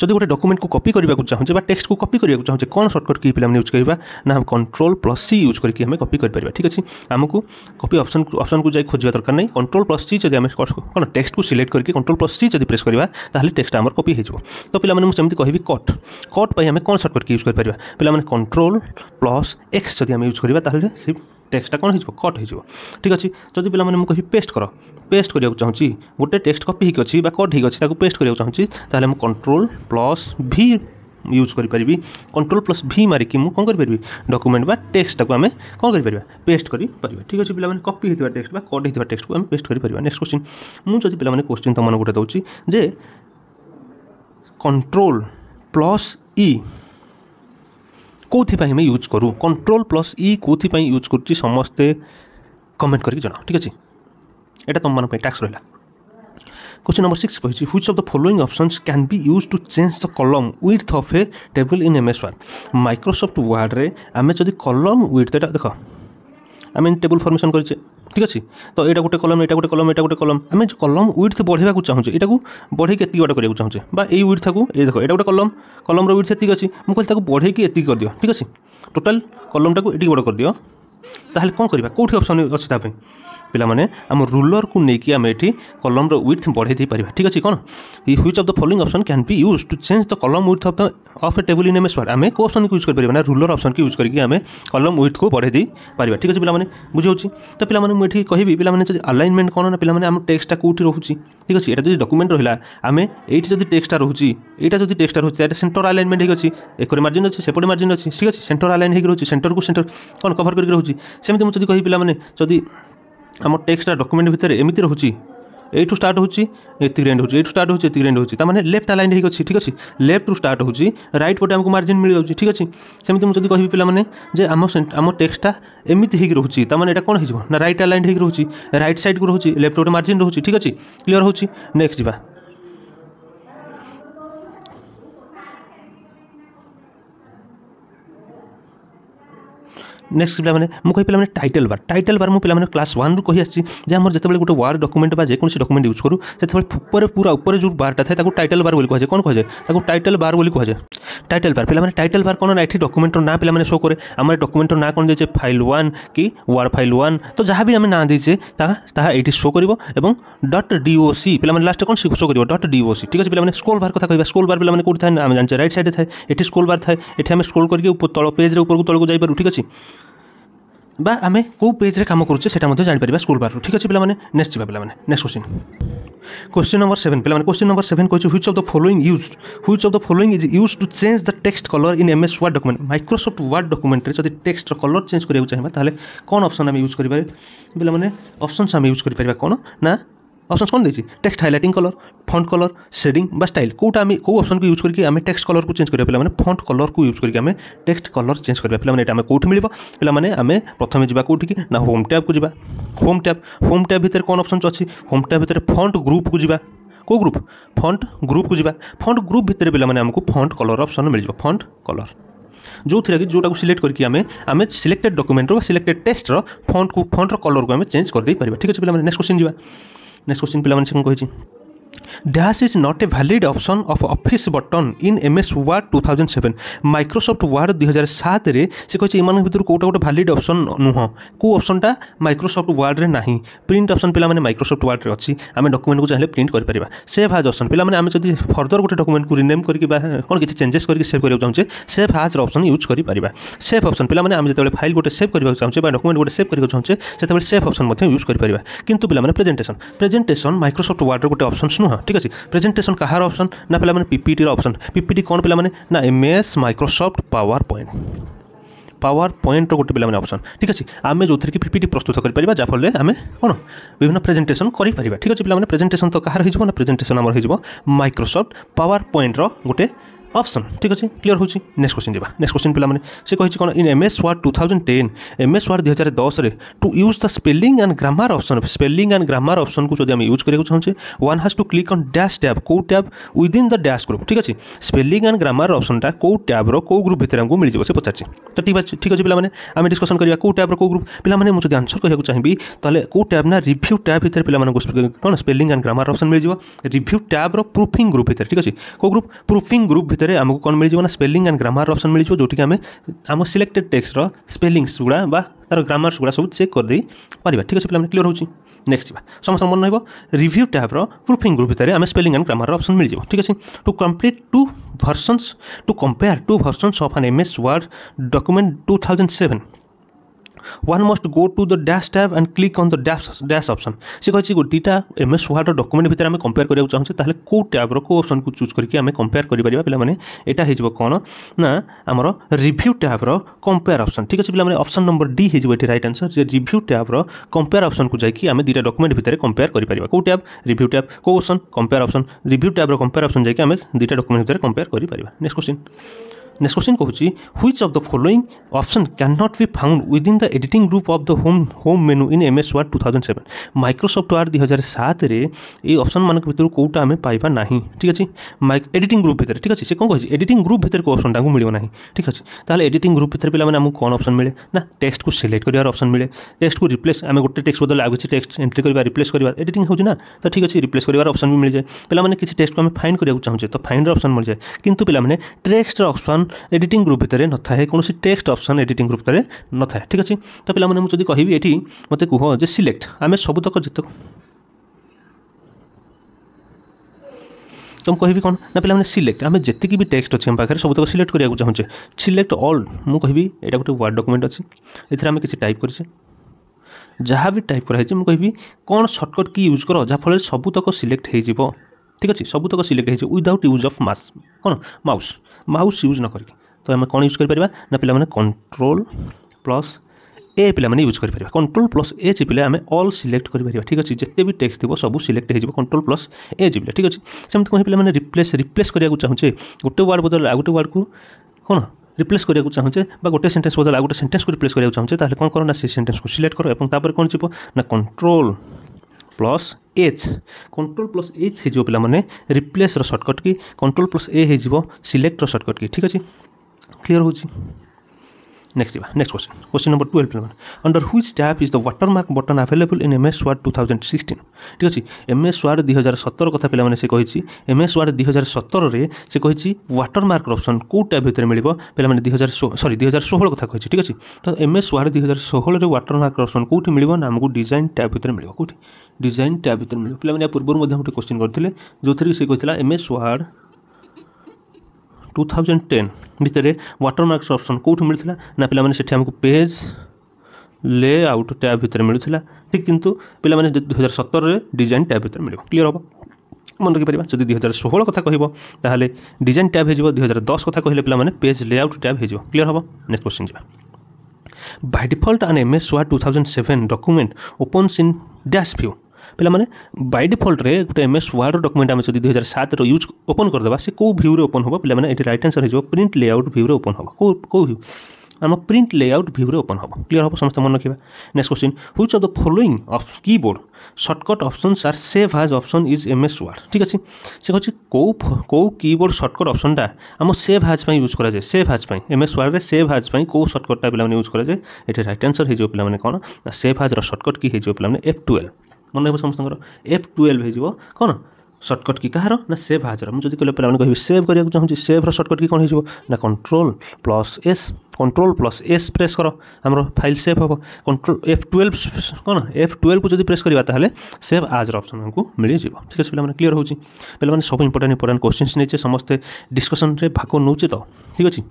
S1: जदि गोटे डकुमेंट को कपी करने को चाहे टेक्सट को कपी करने को चाहे कौन सर्टकट की पे यूज करवा ना हम कंट्रोल प्लस सी यूज करके हमें कपी कर पार्टी ठीक अच्छे आमको कपी अप्सन अप्सन को जाए खोजा दरकार नहीं कंट्रोल प्लस सी जब कौन टेक्सट को सिलेक्ट करके कंट्रोल प्लस सी जब प्रेस करवा टेक्सट आम कपी हो तो पे मुझे कहि कट कट पर हमें कौन सर्टकट की यूज कर पार्टी पे कंट्रोल प्लस एक्स जब यूज करवा टेक्सटा कौन हो कट हो ठीक अच्छे जदि पे कह पेस्ट कर पेस्ट करा चाहिए गोटे टेक्सट कपी हो कट हो पेस्ट करा चाहिए तेल मुझे कंट्रोल प्लस भि यूज करी कंट्रोल प्लस भि मारिकी कौन करी डकुमेंट बा टेक्सटा को आम कौन कर पेस्ट करें ठीक अच्छे पे कपी होता टेक्सट बा कट होता टेक्सट को आम पेस्ट कर नेक्स्ट क्वेश्चन मुझे जब पे क्वेश्चन तुमको गोटे दौर जे कंट्रोल प्लस इ কোথায় আমি ইউজ করু কন্ট্রোল প্লস ই কোথায় ইউজ করছি সমস্তে কমেন্ট করি জনাও ঠিক আছে এটা তোমার ট্যাক্স রহলা কোশ্চিন নম্বর সিক্স রয়েছে which of the following options can be use to change the column width of a table in M S word Microsoft ওয়ার্ডরে আমি যদি কলম উইথ এটা দেখ আমি টেবুল ଫର୍ମେସନ୍ କରିଛେ ଠିକ୍ ଅଛି ତ ଏଇଟା ଗୋଟେ କଲମ୍ ଏଇଟା ଗୋଟେ କଲମ୍ ଏଇଟା ଗୋଟେ କଲମ୍ ଆମେ କଲମ୍ ୱିଡ୍ଥ ବଢ଼େଇବାକୁ ଚାହୁଁଛେ ଏଇଟାକୁ ବଢ଼େଇକି ଏତିକି ବାଟ କରିବାକୁ ଚାହୁଁଛେ ବା ଏଇ ୱିଡ୍ଥକୁ ଏଇ ଦେଖ ଏଇଟା ଗୋଟେ କଲମ୍ କଲମ୍ର ୱିଡ୍ଥ ଏତିକି ଅଛି ମୁଁ କହିଲି ତାକୁ ବଢ଼େଇକି ଏତିକି କରିଦିଅ ଠିକ୍ ଅଛି ଟୋଟାଲ୍ କଲମ୍ଟାକୁ ଏତିକି ବଡ଼ କରିଦିଅ ତାହେଲେ କ'ଣ କରିବା କେଉଁଠି ଅପସନ୍ ଅଛି ତା ପାଇଁ ପିଲାମାନେ ଆମ ରୁଲରକୁ ନେଇକି ଆମେ ଏଠି କଲମ୍ର ୱିଥ୍ ବଢ଼େଇ ଦେଇପାରିବା ଠିକ୍ ଅଛି କ'ଣ which of the following option can be use to change the column with of the of a table in M S Word ଆମେ କେଉଁ ଅପସନ୍କୁ ୟୁଜ୍ କରିପାରିବା ନା ରୁଲର ଅପସନ୍କୁ ୟୁଜ୍ କରିକି ଆମେ କଲମ୍ ୱିଥ୍କୁ ବଢ଼େଇ ଦେଇପାରିବା ଠିକ୍ ଅଛି ପିଲାମାନେ ବୁଝାଉଛି ତ ପିଲାମାନେ ମୁଁ ଏଠି କହିବି ପିଲାମାନେ ଯଦି ଆଲାଇନମେଣ୍ଟ କ'ଣ ନା ପିଲାମାନେ ଆମ ଟେକ୍ସଟା କେଉଁଠି ରହୁଛି ଠିକ୍ ଅଛି ଏଇଟା ଯଦି ଡକୁମେଣ୍ଟ ରହିଲା ଆମେ ଏଇଠି ଯଦି ଟେକ୍ସଟା ରହୁଛି ଏଇଟା ଯଦି ଟେକ୍ସଟା ରହୁଛି ଏଇଟା ସେଣ୍ଟର ଆଲାଇନମେଣ୍ଟ ହେଇକି ଅଛି ଏକରେ ମାର୍ଜିନ୍ ଅଛି ସେପଟେ ମାର୍ଜିନ୍ ଅଛି ଠିକ୍ ଅଛି ସେଣ୍ଟର ଆଲାଇନ୍ ହେଇକି ରହୁଛି ସେଣ୍ଟରକୁ ସେଣ୍ଟର କ'ଣ କଭର କରିକି ରହୁଛି ସେମିତି ମୁଁ ଯଦି କହିବି ପିଲାମାନେ ଯଦି আমার টেক্সটটা ডকুমেন্ট ভিতরে এমিতি রহুছি এইটু স্টার্ট হচ্ছে এতিক রেঞ্জ হচ্ছে এইটু স্টার্ট হচ্ছে এতিক রেঞ্জ হচ্ছে তার মানে লেফট আলাইন হয়ে অছি ঠিক আছে লেফট রু স্টার্ট হচ্ছে রাইট পটে আমাকে মার্জিন মিলি যাচ্ছে ঠিক আছে সেমিতি মু যদি কহিবি পিলামানে যে আম আম টেক্সটটা এমিতি হইকি রহুছি তার মানে এটা কোন হইব না রাইট আলাইন হইকি রহুছি রাইট সাইড কু রহুছি লেফট পটে মার্জিন রহুছি ঠিক আছে ক্লিয়ার হচ্ছে নেক্সট যা ନେକ୍ସଟ ପିଲାମାନେ ମୁଁ କହି ପିଲାମାନେ ଟାଇଟେଲ୍ ବାର୍ ଟାଇଟେଲ୍ ବାର୍ ମୁଁ ପିଲାମାନେ କ୍ଲାସ୍ ୱାନ୍ରୁ କହିଆସିଛି ଯେ ଆମର ଯେତେବେଳେ ଗୋଟେ ୱାର୍ଡ଼ ଡକୁମେଣ୍ଟ ବା ଯେକୌଣସି ଡକୁମେଣ୍ଟ ୟୁଜ୍ କରୁ ସେତେବେଳେ ଉପରେ ପୁରା ଉପରେ ଯେଉଁ ବାର୍ଟା ଥାଏ ତାକୁ ଟାଇଟେଲ୍ ବାର୍ ବୋଲି କୁହାଯାଏ କ'ଣ କୁହାଯାଏ ତାକୁ ଟାଇଟେଲ୍ ବାର୍ ବୋଲି କୁହାଯାଏ ଟାଇଟେଲ୍ ବାର୍ ପିଲାମାନେ ଟାଇଟେଲ୍ ବାର୍ କ'ଣ ନା ଏଠି ଡକୁମେଣ୍ଟର ନାଁ ପିଲାମାନେ ଶୋ କରେ ଆମର ଡକୁମେଣ୍ଟର ନାଁ କ'ଣ ଦେଇଛେ ଫାଇଲ୍ ୱାନ୍ କି ୱାର୍ ଫାଇଲ୍ ୱାନ୍ ତ ଯାହା ବି ଆମେ ନାଁ ଦେଇଛେ ତାହା ତାହା ଏଇଠି ଶୋ କରିବ ଏବଂ ଡଟ୍ ଡିଓ ସି ପିଲାମାନେ ଲାଷ୍ଟରେ କ'ଣ ଶୋ କରିବ ଡଟ୍ ଡିଓ ସି ଠିକ୍ ଅଛି ପିଲାମାନେ ସ୍କୋଲ୍ ବାର୍ କଥା କହିବା ସ୍କୋଲ ବାର୍ ପିଲାମାନେ କେଉଁଠି ଥାଏ ଆମେ ଜାଣିଛେ ରାଇଟ୍ ସାଇଡ଼୍ରେ ଥାଏ ଏଠି ସ୍କୋଲ୍ ବାର୍ ଥାଏ ଏଠି ଆମେ ସ୍କୋଲ୍ କରିକି ତଳ ପେଜ୍ରେ ଉପରକୁ ତଳକୁ ଯାଇପାରୁ ଠିକ୍ ଅଛି বা ଆମେ କେଉଁ ପେଜ୍ରେ କାମ କରୁଛେ ସେଇଟା ମଧ୍ୟ ଜାଣିପାରିବା ସ୍କୁଲ୍ ବାର୍ରୁ ଠିକ୍ ଅଛି ପିଲାମାନେ ନେକ୍ସଟ୍ ଯିବା ପିଲାମାନେ next question question number seven ପିଲାମାନେ କ୍ୱେଶ୍ଚିନ୍ ନମ୍ବର ସେଭେନ୍ କହିଛି which of the following use which of the following is use to change the text colour in M S word document Microsoft word ଡକୁମେଣ୍ଟରେ ଯଦି ଟେକ୍ସଟର colour change କରିବାକୁ ଚାହିଁବା ତାହେଲେ କ'ଣ option ଆମେ use କରିପାରିବା ପିଲାମାନେ ଅପସନ୍ସ ଆମେ ୟୁଜ୍ କରିପାରିବା କ'ଣ ନା অপশন কোন দিয়েছি text highlighting colour font colour shading বা স্টাইল কোটা আমি কেউ অপশন ইউজ করি আমি টেক্সট কলর চেঞ্জ করা পিলা ফন্ট কলর ইউজ করি আমি টেক্সট কলর চেঞ্জ করা পিলা এটা আমি কোটি মিলব পিলা আমি প্রথমে যা কোটি না হোম ট্যাব কু যা হোম ট্যাব হোম ট্যাব ভিতরে কোন অপশন অছি হোম ট্যাব ভিতরে ফন্ট গ্রুপ কু যা কেউ গ্রুপ ফন্ট গ্রুপ কু যা ফন্ট গ্রুপ ভিতরে পিলা আমি ফন্ট কলর অপশন মিলব ফন্ট কলর ଯେଉଁଥିରେ କି ଯେଉଁଟାକୁ ସିଲେକ୍ଟ କରିକି ଆମେ ଆମେ ସିଲେକ୍ଟେଡ୍ ଡକୁମେଣ୍ଟର ବା ସିଲେକ୍ଟେଡ୍ ଟେକ୍ସଟର ଫଣ୍ଟକୁ ଫଣ୍ଟର କଲରକୁ ଆମେ ଚେଞ୍ଜ କରିଦେଇପାରିବା ଠିକ୍ ଅଛି ପିଲାମାନେ ନେକ୍ସଟ କ୍ୱେଶ୍ଚିନ୍ ଯିବା ନେକ୍ସଟ କ୍ୱେଶ୍ଚିନ୍ ପିଲାମାନେ ସେକେଣ୍ଡ କହିଛି Dash is not a valid option of Office button in MS Word 2007. Microsoft Word 2007 ରେ ସେ କହିଛି ଏମାନଙ୍କ ଭିତରୁ କେଉଁଟା ଗୋଟେ ଭାଲିଡ୍ ଅପସନ୍ ନୁହଁ କେଉଁ ଅପସନ୍ଟା ମାଇକ୍ରୋସଫ୍ଟ ୱାର୍ଡ଼ରେ ନାହିଁ ପ୍ରିଣ୍ଟ ଅପସନ୍ ପିଲାମାନେ ମାଇକ୍ରୋସଫ୍ଟ ୱାର୍ଡ଼ରେ ଅଛି ଆମେ ଡକୁମେଣ୍ଟକୁ ଚାହିଁଲେ ପ୍ରିଣ୍ଟ କରିପାରିବା ସେଭ୍ ହାଜ୍ ଅପସନ୍ ପିଲାମାନେ ଆମେ ଯଦି ଫର୍ଦର ଗୋଟେ ଡକୁମେଣ୍ଟକୁ ରିନେମ୍ କରିକି ବା କ'ଣ କିଛି ଚେଞ୍ଜେସ୍ କରିକି ସେଭ୍ କରିବାକୁ ଚାହୁଁଛେ ସେଭ୍ ହାଜ୍ର ଅପସନ୍ ୟୁଜ୍ କରିପାରିବା ସେଭ୍ ଅପସନ୍ ପିଲାମାନେ ଆମେ ଯେତେବେଳେ ଫାଇଲ୍ ଗୋଟେ ସେଭ୍ କରିବାକୁ ଚାହୁଁଛେ ବା ଡକୁମେଣ୍ଟ ଗୋଟେ ସେଭ୍ କରିବାକୁ ଚାହୁଁଛେ ସେତେବେଳେ ସେଭ୍ ଅପସନ୍ ମଧ୍ୟ ୟୁଜ୍ କରିପାରିବା କିନ୍ତୁ ପିଲାମାନେ ପ୍ରେଜେଣ୍ଟେସନ୍ ପ୍ରେଜେଣ୍ଟେସନ୍ ମାଇକ୍ରୋସଫ୍ଟ ୱାର୍ଡ଼ର ଗୋଟେ ଅପସନ୍ସ ନୁହଁ ହଁ ଠିକ୍ ଅଛି ପ୍ରେଜେଣ୍ଟେସନ୍ କାହାର ଅପସନ୍ ନା ପିଲାମାନେ ପିପିଟିର ଅପସନ୍ ପିପିଟି କ'ଣ ପିଲାମାନେ ନା M S Microsoft power point power pointer ଗୋଟେ ପିଲାମାନେ ଅପସନ୍ ଠିକ୍ ଅଛି ଆମେ ଯେଉଁଥିରେ କି ପିପିଟି ପ୍ରସ୍ତୁତ କରିପାରିବା ଯାହାଫଳରେ ଆମେ କ'ଣ ବିଭିନ୍ନ ପ୍ରେଜେଣ୍ଟେସନ୍ କରିପାରିବା ଠିକ୍ ଅଛି ପିଲାମାନେ ପ୍ରେଜେଣ୍ଟେସନ୍ ତ କାହାର ହେଇଯିବ ନା ପ୍ରେଜେଣ୍ଟେସନ୍ ଆମର ହେଇଯିବ ମାଇକ୍ରୋସଫ୍ଟ ପାୱାର ପଏଣ୍ଟର ଗୋଟେ অপসন ঠিক আছে ক্লিয়ার হচ্ছে নেক্সট কোশ্চিন যা নেক্সট কোশ্চিন পিলা সে কে কোণ in M S word two thousand ten M S word দুই হাজার দশরে to use the spelling and grammar option spelling and grammar option যদি আমি ইউজ করা চাহুছে one has to click on dash tab কেউ tab within the dash group ঠিক আছে spelling and grammar অপসনটা কেউ ট্যাব্র কেউ গ্রুপ ভিতরে আমি মিলিযোগ সে পচারছি তো ঠিক আছে ঠিক আছে পিলা আমি ডিসকসন করা কেউ ট্যাব্র কেউ গ্রুপ পিলা ମୁଁ ଯଦି ଆନ୍ସର୍ କରିବାକୁ ଚାହିଁବି ତାହେଲେ କେଉଁ ଟ୍ୟାବ୍ ନା ରିଭ୍ୟୁ ଟ୍ୟାବ୍ ଭିତରେ ପିଲାମାନଙ୍କୁ କ'ଣ ସ୍ପେଲିଂ ଆଣ୍ଡ ଗ୍ରାମାର ଅପସନ୍ ମିଳିଯିବ ରିଭ୍ୟୁ ଟ୍ୟାବ୍ର ପ୍ରୁଫିଂ ଗ୍ରୁପ୍ ଭିତରେ ଠିକ୍ ଅଛି କେଉଁ ଗ୍ରୁପ୍ ପ୍ରୁଫିଂ ଗ୍ରୁପ୍ ଭିତରେ ଭିତରେ ଆମକୁ କ'ଣ ମିଳିଯିବ ନା ସ୍ପେଲିଂ ଆଣ୍ଡ ଗ୍ରାମାର ଅପସନ୍ ମିଳିଯିବ ଯେଉଁଠିକି ଆମେ ଆମ ସିଲେକ୍ଟେଡ଼ ଟେକ୍ସର ସ୍ପେଲିଂସ୍ ଗୁଡ଼ା ବା ତା'ର ଗ୍ରାମାର୍ସ ଗୁଡ଼ା ସବୁ ଚେକ୍ କରିଦେଇ ପାରିବା ଠିକ୍ ଅଛି ପିଲାମାନେ କ୍ଲିୟର ହେଉଛି ନେକ୍ସଟ ଯିବା ସମସ୍ତ ମନେ ରହିବ ରିଭ୍ୟୁ ଟ୍ୟାବ୍ର ପ୍ରୁଫିଂ ଗ୍ରୁପ୍ ଭିତରେ ଆମେ ସ୍ପେଲିଂ ଆଣ୍ଡ ଗ୍ରାମାର ଅପସନ୍ ମିଳିଯିବ ଠିକ୍ ଅଛି to complete two versions to compare two versions of an M S word document two thousand seven one must go to the dash tab and click on the dash dash option ସେ କହିଛି ଦୁଇଟା M S ୱାର୍ଡ଼ର document ଭିତରେ ଆମେ compare କରିବାକୁ ଚାହୁଁଛେ ତାହେଲେ କେଉଁ ଟ୍ୟାବ୍ର କେଉଁ ଅପସନ୍କୁ ଚୁଜ୍ କରିକି ଆମେ କମ୍ପେୟାର କରିପାରିବା ପିଲାମାନେ ଏଇଟା ହେଇଯିବ କ'ଣ ନା ଆମର ରିଭ୍ୟୁ ଟ୍ୟାବ୍ର କମ୍ପେୟାର ଅପସନ୍ ଠିକ୍ ଅଛି ପିଲାମାନେ ଅପ୍ସନ୍ ନମ୍ବର ଡି ହେଇଯିବ ଏଠି ରାଇଟ୍ ଆନ୍ସର୍ ଯେ ରିଭ୍ୟୁ ଟ୍ୟାବ୍ର କମ୍ପେୟାର ଅପସନ୍କୁ ଯାଇକି ଆମେ ଦୁଇଟା ଡକୁମେଣ୍ଟ ଭିତରେ କମ୍ପେୟାର କରିପାରିବା କେଉଁ ଟ୍ୟାବ୍ ରିଭ୍ୟୁ ଟ୍ୟାବ୍ କେଉଁ ଅପସନ୍ କମ୍ପେୟାର ଅପସନ୍ ରିଭ୍ୟୁ ଟ୍ୟାବ୍ର କମ୍ପେୟାର ଅପସନ୍ ଯାଇକି ଆମେ ଦୁଇଟା ଡକୁମେଣ୍ଟ ଭିତରେ କମ୍ପେୟାର କରିପାରିବା next question Next question kohuchi which of the following option cannot be found within the editing group of the home home menu in MS Word 2007 Microsoft Word 2007 रे A option मानक भितर कोटा हमें पाइबा नाही ठीक अछि माइक एडिटिंग ग्रुप भितर ठीक अछि से कोन कहै एडिटिंग ग्रुप भितर को ऑप्शन टाकू मिलियो नाही ठीक अछि ताले एडिटिंग ग्रुप भितर पिला माने हमु कोन ऑप्शन मिले ना टेक्स्ट को सिलेक्ट करिवार ऑप्शन मिले टेक्स्ट को रिप्लेस हमें गोटे टेक्स्ट बदल आगु टेक्स्ट एंट्री करिवा रिप्लेस करिवा एडिटिंग होउ ना तो ठीक अछि रिप्लेस करिवार ऑप्शन भी मिल जाए पिला माने किछि टेक्स्ट को हमें फाइंड करिया चाहू जे तो फाइंड ऑप्शन मिल जाए किंतु पिला माने text option option editing group ଭିତରେ ନଥାଏ କୌଣସି ଟେକ୍ସଟ ଅପସନ୍ ଏଡ଼ିଟିଂ ଗ୍ରୁପ୍ ଭିତରେ ନଥାଏ ଠିକ୍ ଅଛି ତ ପିଲାମାନେ ମୁଁ ଯଦି କହିବି ଏଠି ମୋତେ କୁହ ଯେ ସିଲେକ୍ଟ ଆମେ ସବୁତକ ଯେତେକ ତ ମୁଁ କହିବି କ'ଣ ନା ପିଲାମାନେ ସିଲେକ୍ଟ ଆମେ ଯେତିକି ବି ଟେକ୍ସଟ ଅଛି ଆମ ପାଖରେ ସବୁତକ ସିଲେକ୍ଟ କରିବାକୁ ଚାହୁଁଛେ ସିଲେକ୍ଟ ଅଲ୍ ମୁଁ କହିବି ଏଇଟା ଗୋଟେ ୱାର୍ଡ଼ ଡକୁମେଣ୍ଟ ଅଛି ଏଥିରେ ଆମେ କିଛି ଟାଇପ୍ କରିଛେ ଯାହା ବି ଟାଇପ୍ କରାହେଇଛି ମୁଁ କହିବି କ'ଣ ସର୍ଟକଟ୍ କି ୟୁଜ୍ କର ଯାହାଫଳରେ ସବୁତକ ସିଲେକ୍ଟ ହେଇଯିବ ଠିକ୍ ଅଛି ସବୁତକ ସିଲେକ୍ଟ ହେଇଯିବ ୱିଦାଉଟ୍ ୟୁଜ୍ ଅଫ୍ ମାସ୍ କ'ଣ ମାଉସ୍ ମାଉସ୍ ୟୁଜ୍ ନ କରିକି ତ ଆମେ କ'ଣ ୟୁଜ୍ କରିପାରିବା ନା ପିଲାମାନେ କଣ୍ଟ୍ରୋଲ୍ ପ୍ଲସ୍ ଏ ପିଲାମାନେ ୟୁଜ୍ କରିପାରିବା କଣ୍ଟ୍ରୋଲ୍ ପ୍ଲସ୍ ଏ ଚିପିଲେ ଆମେ ଅଲ୍ ସିଲେକ୍ଟ କରିପାରିବା ଠିକ୍ ଅଛି ଯେତେ ବି ଟେକ୍ସ ଥିବ ସବୁ ସିଲେକ୍ଟ ହେଇଯିବ କଣ୍ଟ୍ରୋଲ୍ ପ୍ଲସ୍ ଏ ଚିପିଲେ ଠିକ୍ ଅଛି ସେମିତି କ'ଣ ପିଲାମାନେ ରିପ୍ଲେସ୍ ରିପ୍ଲେସ୍ କରିବାକୁ ଚାହୁଁଛେ ଗୋଟେ ୱାର୍ଡ଼ ବଦଳରେ ଆଉ ଗୋଟେ ୱାର୍ଡ଼କୁ କ'ଣ ରିପ୍ଲେସ୍ କରିବାକୁ ଚାହୁଁଛେ ବା ଗୋଟେ ସେଣ୍ଟେନ୍ସ ବଦଳରେ ଆଉ ଗୋଟେ ସେଣ୍ଟେନ୍ସକୁ ରିପ୍ଲେସ୍ କରିବାକୁ ଚାହୁଁଛେ ତାହେଲେ କ'ଣ କର ନା ସେ ସେଣ୍ଟେନ୍ସକୁ ସିଲେକ୍ଟ କର ଏବଂ ତାପରେ କ'ଣ ଯିବ ନା control plus H control plus H ହେଇଯିବ ପିଲାମାନେ ରିପ୍ଲେସ୍ର shortcut key control plus A ହେଇଯିବ ସିଲେକ୍ଟର ସର୍ଟକଟ୍ କି ଠିକ୍ ଅଛି କ୍ଲିଅର୍ ହେଉଛି Next, next question. Question number 12 Under which tab is the watermark button available in MS Word 2016? ঠিক ଅଛି MS Word 2017 কথা ପିଲାମାନେ ସେ କହିଛି MS Word 2017 ରେ ସେ କହିଛି watermark option କୋଉ tab ଭିତରେ ମିଳିବ ପିଲାମାନେ 2000 ସରି 2016 କଥା କହିଛି ଠିକ ଅଛି ତ MS Word 2016 ରେ watermark option କୋଉଠି ମିଳିବ ନା ଆମକୁ design आमको ଭିତରେ ମିଳିବ भितर मिले tab ଭିତରେ ମିଳିବ ପିଲାମାନେ मिले ପୂର୍ବରୁ ମଧ୍ୟ ଗୋଟେ क्वेश्चन କରିଥିଲେ से ସେ କହିଥିଲା S word two thousand ten ଭିତରେ ୱାଟରମାର୍କସ୍ ଅପସନ୍ କେଉଁଠୁ ମିଳିଥିଲା ନା ପିଲାମାନେ ସେଠି ଆମକୁ ପେଜ୍ ଲେ ଆଉଟ୍ ଟ୍ୟାବ୍ ଭିତରେ ମିଳୁଥିଲା ଠିକ୍ କିନ୍ତୁ ପିଲାମାନେ ଦୁଇହଜାର ସତରରେ ଡିଜାଇନ୍ ଟ୍ୟାବ୍ ଭିତରେ ମିଳିବ କ୍ଲିଅର୍ ହେବ ମନେ ରଖିପାରିବା ଯଦି ଦୁଇହଜାର ଷୋହଳ କଥା କହିବ ତାହେଲେ ଡିଜାଇନ୍ ଟ୍ୟାବ୍ ହେଇଯିବ ଦୁଇହଜାର ଦଶ କଥା କହିଲେ ପିଲାମାନେ ପେଜ୍ ଲେଆଉଟ୍ ଟ୍ୟାବ୍ ହେଇଯିବ କ୍ଲିଅର୍ ହେବ ନେକ୍ସଟ କ୍ୱେଶ୍ଚିନ୍ ଯିବା by default an M S word two thousand seven document opens in dash view ପିଲାମାନେ ବାଇ ଡିଫଲ୍ଟରେ ଗୋଟେ ଏମ୍ ଏସ୍ ୱାର୍ଡ଼ର ଡକୁମେଣ୍ଟ ଆମେ ଯଦି ଦୁଇ ହଜାର ସାତର ୟୁଜ୍ ଓପନ୍ କରିଦେବା ସେ କେଉଁ ଭ୍ୟୁରେ ଓପନ୍ ହେବ ପିଲାମାନେ ଏଠି ରାଇଟ୍ ଆନ୍ସର୍ ହେଇଯିବ ପ୍ରିଣ୍ଟ ଲେଆଉଟ୍ ଭ୍ୟୁରେ ଓପନ୍ ହେବ କେଉଁ କେଉଁ ଭ୍ୟୁ ଆମ ପ୍ରିଣ୍ଟ ଲେଆଉଟ୍ ଭ୍ୟୁରେ ଓପନ୍ ହେବ କ୍ଲିଅର୍ ହେବ ସମସ୍ତେ ମନେ ରଖିବା next question which of the following of keyboard shortcut options are save as option is M S word ଠିକ୍ ଅଛି ସେ କହୁଛି କେଉଁ କେଉଁ କିବୋର୍ଡ଼ ସର୍ଟକଟ୍ ଅପସନ୍ଟା ଆମ ସେଭ୍ ଆଜ୍ ପାଇଁ ୟୁଜ୍ କରାଯାଏ ସେଭ୍ ଆଜ୍ ପାଇଁ ଏମ୍ ଏସ୍ ୱାର୍ଡ଼ରେ ସେଭ୍ ଆଜ୍ ପାଇଁ କେଉଁ ସର୍ଟକଟ୍ଟା ପିଲାମାନେ ୟୁଜ୍ କରାଯାଏ ଏଠି ରାଇଟ୍ ଆନ୍ସର୍ ହେଇଯିବ ପିଲାମାନେ କ'ଣ ସେଭ୍ ଆଜ୍ର ସର୍ଟକଟ୍ କି ହେଇଯିବ ପିଲାମାନେ ଏଫ୍ ଟୁଏଲ୍ଭ ମନେ ରହିବ ସମସ୍ତଙ୍କର ଏଫ୍ ଟୁଏଲ୍ଭ ହେଇଯିବ କ'ଣ ସର୍ଟକଟ୍ କି କାହାର ନା ସେଭ୍ ହାଜର ମୁଁ ଯଦି କହିଲେ ପିଲାମାନେ କହିବି ସେଭ୍ କରିବାକୁ ଚାହୁଁଛି ସେଭ୍ର ସର୍ଟକଟ୍ କି କ'ଣ ହେଇଯିବ ନା control plus S control plus S press କର ଆମର ଫାଇଲ୍ ସେଭ୍ ହେବ କଣ୍ଟ୍ରୋଲ୍ ଏଫ୍ ଟୁଏଲ୍ଭ କ'ଣ ଏଫ୍ ଟୁଏଲ୍ଭକୁ ଯଦି ପ୍ରେସ୍ କରିବା ତାହେଲେ ସେଭ୍ ଆଜ୍ର ଅପସନ୍ ଆମକୁ ମିଳିଯିବ ଠିକ୍ ଅଛି ପିଲାମାନେ କ୍ଲିଅର୍ ହେଉଛି ପିଲାମାନେ ସବୁ ଇମ୍ପୋର୍ଟାଣ୍ଟ ଇମ୍ପୋର୍ଟାଣ୍ଟ କୋଶ୍ଚିନ୍ସ ନେଇଛେ ସମସ୍ତେ ଡିସ୍କସନ୍ରେ ଭାଗ ନେଉଛେ ତ ଠିକ୍ ଅଛି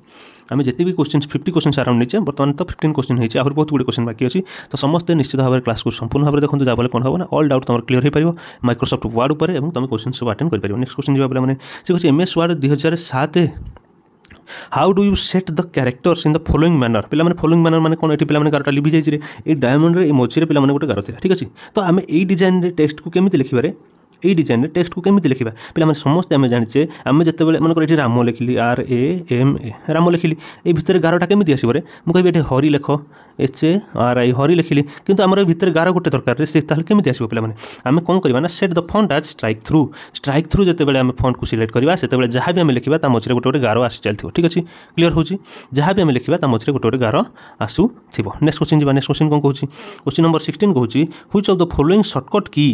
S1: আমি ଯେତିକି ବି କୋଶ୍ଚିନ୍ ଫିଫ୍ଟି କୋଶ୍ଚିନ୍ସ ଆରାଉଣ୍ଡ ନେଇଛେ ବର୍ତ୍ତମାନ ତ ଫିଫ୍ଟିନ୍ କୋଶ୍ଚିନ୍ ହେଇଛି ଆହୁରି ବହୁତ ଗୁଡ଼ିଏ କୋଶ୍ଚିନ୍ ବାକି ଅଛି ତ ସମସ୍ତେ ନିଶ୍ଚିତ ଭାବରେ କ୍ଲାସ୍କୁ ସମ୍ପୂର୍ଣ୍ଣ ଭାବରେ ଦେଖନ୍ତୁ ଯାହା କ'ଣ ହେବ ନା ଅଲ୍ ଡାଉଟ୍ ତମର କ୍ଲିୟର ହୋଇପାରିବ ମାଇକ୍ରୋସଫ୍ଟ ୱାର୍ଡ଼ ଉପରେ ଏବଂ ତୁମେ କୋଶ୍ଚିନ୍ ସବୁ ଆଟେଣ୍ଡ କରିପାରିବ ନେକ୍ସଟ କୋଶ୍ଚିନ୍ ଯିବା ମାନେ ସେ କହୁଛି ଏମ୍ ଏସ୍ ୱାର୍ଡ଼ ଦୁଇ ହଜାର ସାତ how do you set the characters in the following manner পিলা মানে ফলোইং ম্যানর মানে কোণ এটি পিলা মানে গারটা ଏଇ যাইছে এই ডায়মন্ডরে এই মঝিরে পিলা মানে গোটে গার থিলা ঠিক আছে তো আমি এই ডিজাইনরে এই ডিজাইনের ଟେକ୍ସଟକୁ କେମିତି ଲେଖିବା ପିଲାମାନେ ସମସ୍ତେ ଆମେ ଜାଣିଛେ ଆମେ ଯେତେବେଳେ ମନେକର ଏଠି ରାମ ଲେଖିଲି ଆର୍ ଏ ଏମ୍ ଏ ରାମ ଲେଖିଲି ଏଇ ଭିତରେ ଗାରଟା କେମିତି ଆସିବରେ ମୁଁ କହିବି ଏଠି ହରି ଲେଖ H A R I Hari ଲେଖିଲି କିନ୍ତୁ ଆମର ଏ ଭିତରେ ଗାର ଗୋଟେ ଦରକାର ସେ ତାହେଲେ କେମିତି ଆସିବ ପିଲାମାନେ ଆମେ କ'ଣ କରିବା ନା set the font as strikethrough strikethrough ଯେତେବେଳେ ଆମେ ଫଣ୍ଟକୁ ସିଲେକ୍ଟ କରିବା ସେତେବେଳେ ଯାହା ବି ଆମେ ଲେଖିବା ତା ମଝିରେ ଗୋଟେ ଗୋଟେ ଗାର ଆସି ଚାଲିଥିବ ଠିକ୍ ଅଛି କ୍ଲିଅର୍ ହେଉଛି ଯାହା ବି ଆମେ ଲେଖିବା ତା ମଝିରେ ଗୋଟେ ଗୋଟେ ଗାର ଆସୁଥିବ ନେକ୍ସଟ କ୍ୱେଶ୍ଚିନ୍ ଯିବା ନେକ୍ସଟ କ୍ୱେଶ୍ଚିନ୍ କ'ଣ କହୁଛି क्वेश्चन नंबर सिक्सटीन कौन which of the following shortcut key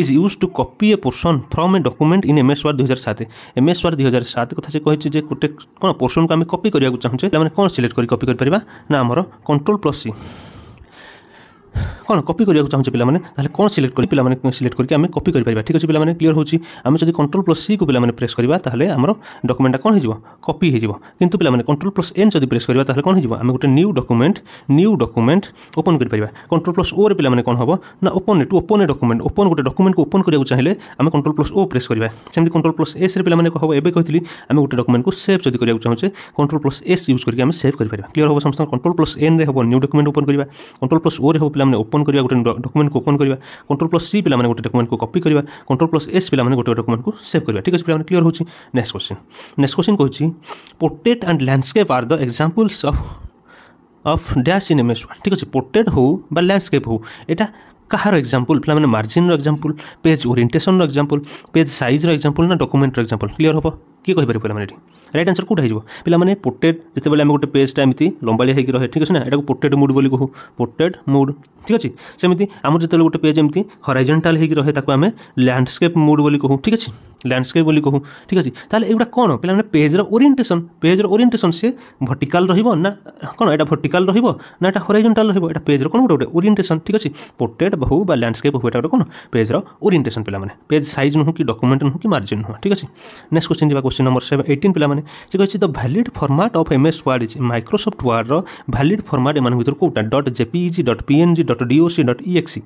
S1: is use to copy a portion from a document in MS S word দুই হাজার সাত এমএস এস ওয়ার দুই হাজার সাত কথা সে କହିଛି ଯେ ଗୋଟେ କ'ଣ আমি ଆମେ କପି କରିବାକୁ ଚାହୁଁଛେ ତାମାନେ କ'ଣ ସିଲେକ୍ଟ କରି କପି କରିପାରିବା ନା ଆମର କଣ୍ଟ୍ରୋଲ প্লস সি କ'ଣ କପି କରିବାକୁ ଚାହୁଁଛେ ପିଲାମାନେ ତାହେଲେ କ'ଣ ସିଲେକ୍ଟ କରି ପିଲାମାନେ ସିଲେକ୍ଟ କରିକି ଆମେ କପି କରିପାରିବା ଠିକ୍ ଅଛି ପିଲାମାନେ କ୍ଲିୟର ହେଉଛି ଆମେ ଯଦି କଣ୍ଟ୍ରୋଲ୍ ପ୍ଲସ୍ ସିକୁ ପିଲାମାନେ ପ୍ରେସ୍ କରିବା ତାହେଲେ ଆମର ଡକୁମେଣ୍ଟଟା କ'ଣ ହେଇଯିବ କପି ହେଇଯିବ କିନ୍ତୁ ପିଲାମାନେ କଣ୍ଟ୍ରୋଲ୍ ପ୍ଲସ୍ ଏନ୍ ଯଦି ପ୍ରେସ୍ କରିବା ତାହେଲେ କ'ଣ ହେଇଯିବ ଆମେ ଗୋଟେ new document new document open କରିପାରିବା କଣ୍ଟ୍ରୋଲ୍ ପ୍ଲସ୍ ଓରେ ପିଲାମାନେ କ'ଣ ହେବ ନା open to open a document open ଗୋଟେ ଡକୁମେଣ୍ଟକୁ ଓପନ୍ କରିବାକୁ ଚାହିଁଲେ ଆମେ କଣ୍ଟ୍ରୋଲ୍ ପ୍ଲସ୍ ଓ ପ୍ରେସ୍ କରିବା ସେମିତି କଣ୍ଟ୍ରୋଲ୍ ପ୍ଲସ୍ ଏସ୍ରେ ପିଲାମାନେ ହେବ ଏବେ କହିଥିଲି ଆମେ ଗୋଟେ ଡକୁମେଣ୍ଟକୁ ସେଭ୍ ଯଦି କରିବାକୁ ଚାହୁଁଛେ କଣ୍ଟ୍ରୋଲ୍ ପ୍ଲସ୍ ଏସ୍ ୟୁଜ୍ କରିକି ଆମେ ସେଭ୍ କରିପାରିବା କ୍ଲିୟର ହେବ ସମସ୍ତଙ୍କ କଣ୍ଟ୍ରୋଲ୍ ପ୍ଲସ୍ ଏନ୍ରେ ହେବ ନ୍ୟୁ ଡକୁମେଣ୍ଟ ଓପନ୍ କରିବା କଣ୍ଟ୍ରୋଲ୍ ପ୍ଲସ୍ ଓରେ ହେବ ପିଲା ପିଲାମାନେ ଓପନ୍ କରିବା ଗୋଟେ ଡକୁମେଣ୍ଟକୁ ଓପନ୍ କରିବା କଣ୍ଟ୍ରୋଲ ପ୍ଲସ୍ ସି ପିଲାମାନେ ଗୋଟେ ଡକୁମେଣ୍ଟକୁ କପି କରିବା କଣ୍ଟ୍ରୋଲ ପ୍ଲସ୍ ଏସ୍ ପିଲାମାନେ ଗୋଟେ ଡକୁମେଣ୍ଟକୁ ସେଭ୍ କରିବା ଠିକ୍ ଅଛି ପିଲାମାନେ କ୍ଲିୟର ହେଉଛି ନେକ୍ସଟ କ୍ୱେଶ୍ଚିନ୍ ନେକ୍ସଟ କ୍ୱେଶ୍ଚିନ୍ କହୁଛି portrait and landscape are the examples of of dash in MS ଠିକ୍ ଅଛି ପୋର୍ଟ୍ରେଟ୍ ହଉ ବା ଲ୍ୟାଣ୍ଡସ୍କେପ୍ ହଉ ଏଇଟା କାହାର ଏକ୍ଜାମ୍ପଲ୍ ପିଲାମାନେ ମାର୍ଜିନ୍ର ଏକ୍ଜାମ୍ପଲ୍ ପେଜ୍ ଓରିଏଣ୍ଟେସନ୍ର ଏକ୍ଜାମ୍ପଲ୍ ପେଜ୍ ସାଇଜ୍ର ଏକ୍ଜାମ୍ପଲ୍ ନା ଡକୁମେଣ୍ଟର ଏକ୍ଜାମ୍ପଲ୍ କ୍ଲିୟର ହେବ କିଏ କହିପାରିବ ପିଲାମାନେ ଏଠି ରାଇଟ୍ ଆନ୍ସର୍ କେଉଁଟା ହେଇଯିବ ପିଲାମାନେ ପୋର୍ଟ୍ରେଟ୍ ଯେତେବେଳେ ଆମେ ଗୋଟେ ପେଜ୍ଟା ଏମିତି ଲମ୍ବାଳିଆ ହେଇକି ରହେ ଠିକ୍ ଅଛି ନା ଏଟାକୁ ପୋର୍ଟ୍ରେଟ୍ ମୁଡ୍ ବୋଲି କହୁ ପୋର୍ଟ୍ରେଟ୍ ମୁଡ୍ ଠିକ୍ ଅଛି ସେମିତି ଆମର ଯେତେବେଳେ ଗୋଟେ ପେଜ୍ ଏମିତି ହରାଇଜେଣ୍ଟାଲ୍ ହେଇକି ରହେ ତାକୁ ଆମେ ଲ୍ୟାଣ୍ଡସ୍କେପ୍ ମୁଡ୍ ବୋଲି କହୁ ଠିକ୍ ଅଛି ଲ୍ୟାଣ୍ଡସ୍କେପ୍ ବୋଲି କହୁ ଠିକ୍ ଅଛି ତାହେଲେ ଏଗୁଡ଼ା କ'ଣ ପିଲାମାନେ ପେଜ୍ର ଓରିଏଣ୍ଟେସନ୍ ପେଜ୍ର ଓରିଏଣ୍ଟେସନ୍ ସିଏ ଭର୍ଟିକାଲ୍ ରହିବ ନା କ'ଣ ଏଇଟା ଭର୍ଟିକାଲ୍ ରହିବ ନା ଏଇଟା ହରାଇଜେଣ୍ଟାଲ୍ ରହିବ ଏଇଟା ପେଜ୍ର କ'ଣ ଗୋଟେ ଗୋଟେ ଓରିଏଣ୍ଟେସନ୍ ଠିକ୍ ଅଛି ପୋର୍ଟ୍ରେଟ୍ ହଉ ବା ଲ୍ୟାଣ୍ଡସ୍କେପ୍ ହଉ ଏଇଟା ଗୋଟେ କ'ଣ ପେଜ୍ର ଓରିଏଣ୍ଟେସନ୍ ପିଲାମାନେ ପେଜ୍ ସାଇଜ୍ ନୁହଁ କି ଡକୁମେଣ୍ଟ ନୁହଁ କି ମାର୍ଜିନ୍ ନୁହଁ ଠିକ୍ ଅଛି ନେକ୍ସଟ କ୍ୱେଶ୍ଚିନ୍ ଯିବା क्वेश्चन नंबर सेवेन एटीन पे से कही the valid format of M S word is Microsoft वार्डर valid format एम भर कौटा dot JPEG dot PNG dot DOC dot EXE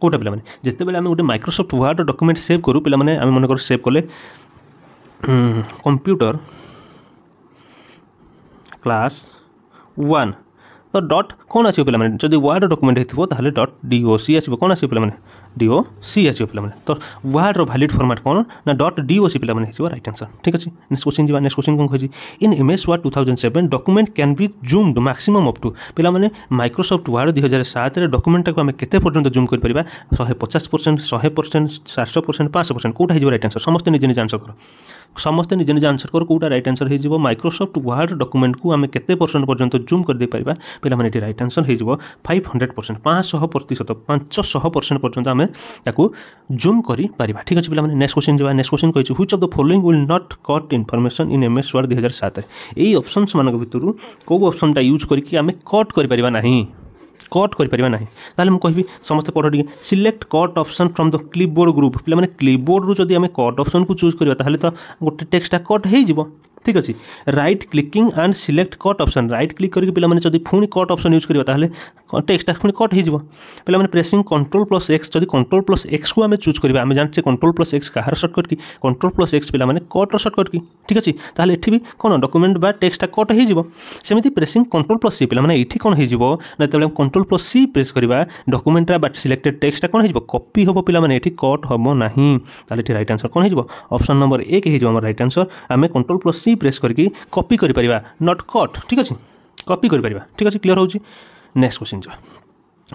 S1: कौटा पे जितेबाला आम गोटे माइक्रोसफ्ट वार्डर डकुमेंट सेव करूँ पे आम मनकर सेव कले कंप्यूटर क्लास वन ତ ଡଟ୍ କ'ଣ ଆସିବ ପିଲାମାନେ ଯଦି ୱାର୍ଡ଼ ଡକୁମେଣ୍ଟ ହେଇଥିବ ତାହେଲେ ଡଟ୍ ଡିଓ ସି ଆସିବ କ'ଣ ଆସିବ ପିଲାମାନେ ଡିଓ ସି ଆସିବ ପିଲାମାନେ ତ ୱାର୍ଡ଼ର ଭ୍ୟାଲିଡ୍ ଫର୍ମାଟ୍ କ'ଣ ନା ଡଟ୍ ଡିଓ ସି ପିଲାମାନେ ହେଇଯିବ ରାଇଟ୍ ଆନ୍ସର୍ ଠିକ୍ ଅଛି ନେକ୍ସଟ କ୍ୱେଶ୍ଚିନ୍ ଯିବା ନେକ୍ସଟ କ୍ୱେଶ୍ଚିନ୍ କ'ଣ କହିଛି in M S word two thousand seven document can be zoomed maximum up to ପିଲାମାନେ ମାଇକ୍ରୋସଫ୍ଟ ୱାର୍ଡ଼ ଦୁଇ ହଜାର ସାତରେ ଡକୁମେଣ୍ଟଟାକୁ ଆମେ କେତେ ପର୍ଯ୍ୟନ୍ତ ଜୁମ୍ କରିପାରିବା ଶହେ ପଚାଶ ପରସେଣ୍ଟ ଶହେ ପରସେଣ୍ଟ ଚାରିଶହ ପରସେଣ୍ଟ ପାଞ୍ଚଶହ ପରସେଣ୍ଟ କେଉଁଟା ହେଇଯିବ ରାଇଟ୍ ଆନ୍ସର୍ ସମସ୍ତେ ନିଜେ ନିଜେ ଆନ୍ସର୍ କର ସମସ୍ତେ ନିଜ ନିଜ ଆନ୍ସର କର କେଉଁଟା ରାଇଟ୍ ଆନ୍ସର ହେଇଯିବ ମାଇକ୍ରୋସଫ୍ଟ ୱାର୍ଡ଼ ଡକୁମେଣ୍ଟକୁ ଆମେ କେତେ ପରସେଣ୍ଟ ପର୍ଯ୍ୟନ୍ତ ଜୁମ୍ କରିଦେଇପାରିବା ପିଲାମାନେ ଏଠି ରାଇଟ୍ ଆନ୍ସର ହେଇଯିବ ଫାଇଭ୍ ହଣ୍ଡ୍ରେଡ଼ ପରସେଣ୍ଟ ପାଞ୍ଚଶହ ପ୍ରତିଶତ ପାଞ୍ଚଶହ ପରସେଣ୍ଟ ପର୍ଯ୍ୟନ୍ତ ଆମେ ତାକୁ ଜୁମ୍ କରିପାରିବା ଠିକ୍ ଅଛି ପିଲାମାନେ ନେକ୍ସଟ କ୍ୱେଶ୍ଚିନ୍ ଯିବା ନେକ୍ସଟ କ୍ୱେଶ୍ଚିନ୍ କହିଛି which of the following will not cut information in M S word ଦୁଇହଜାର ସାତ ଏଇ ଅପସନ୍ସମାନଙ୍କ ଭିତରୁ କେଉଁ ଅପସନ୍ଟା ୟୁଜ୍ କରିକି ଆମେ କଟ୍ କରିପାରିବା ନାହିଁ कट करना ना तो मुझे समस्त पढ़ टे select cut option from the clipboard group पे क्लीबोर्ड जब आम कट अप्सन को चूज करा तो गोटे टेक्सटा कट हो ठीक अच्छे right clicking and select cut option right click करके पे पुणी कट अप्सन यूज करता टेक्सटा पुणी कट हो पे प्रेसिंग कंट्रोल प्लस एक्स जब कंट्रोल प्लस एक्स को आम चूज करा आम जानते कंट्रोल प्लस एक्स कहार सर्टकट कि कंट्रोल प्लस एक्स पे कट्र सर्टकट कि ठीक अच्छे तेल एटी भी कौन डकुमेंट बा टेक्सटा कट होती प्रेसिंग कंट्रोल प्लस सी पे इटी कौन हो जाते कंट्रोल प्लस सी प्रेस करा डकुमेंटा बा सिलेक्टेड टेक्सटा कौन हो कपी हम पे कट हम ना तो रईट आन्सर कौन होप्शन नंबर एक होर रईट आन्सर आम कंट्रोल प्लस सी প্রেস করি কপি করে নট কট ঠিক আছে কপি করে ঠিক আছে ক্লিয়ার হচ্ছে নেক্সট কোশ্চিন যা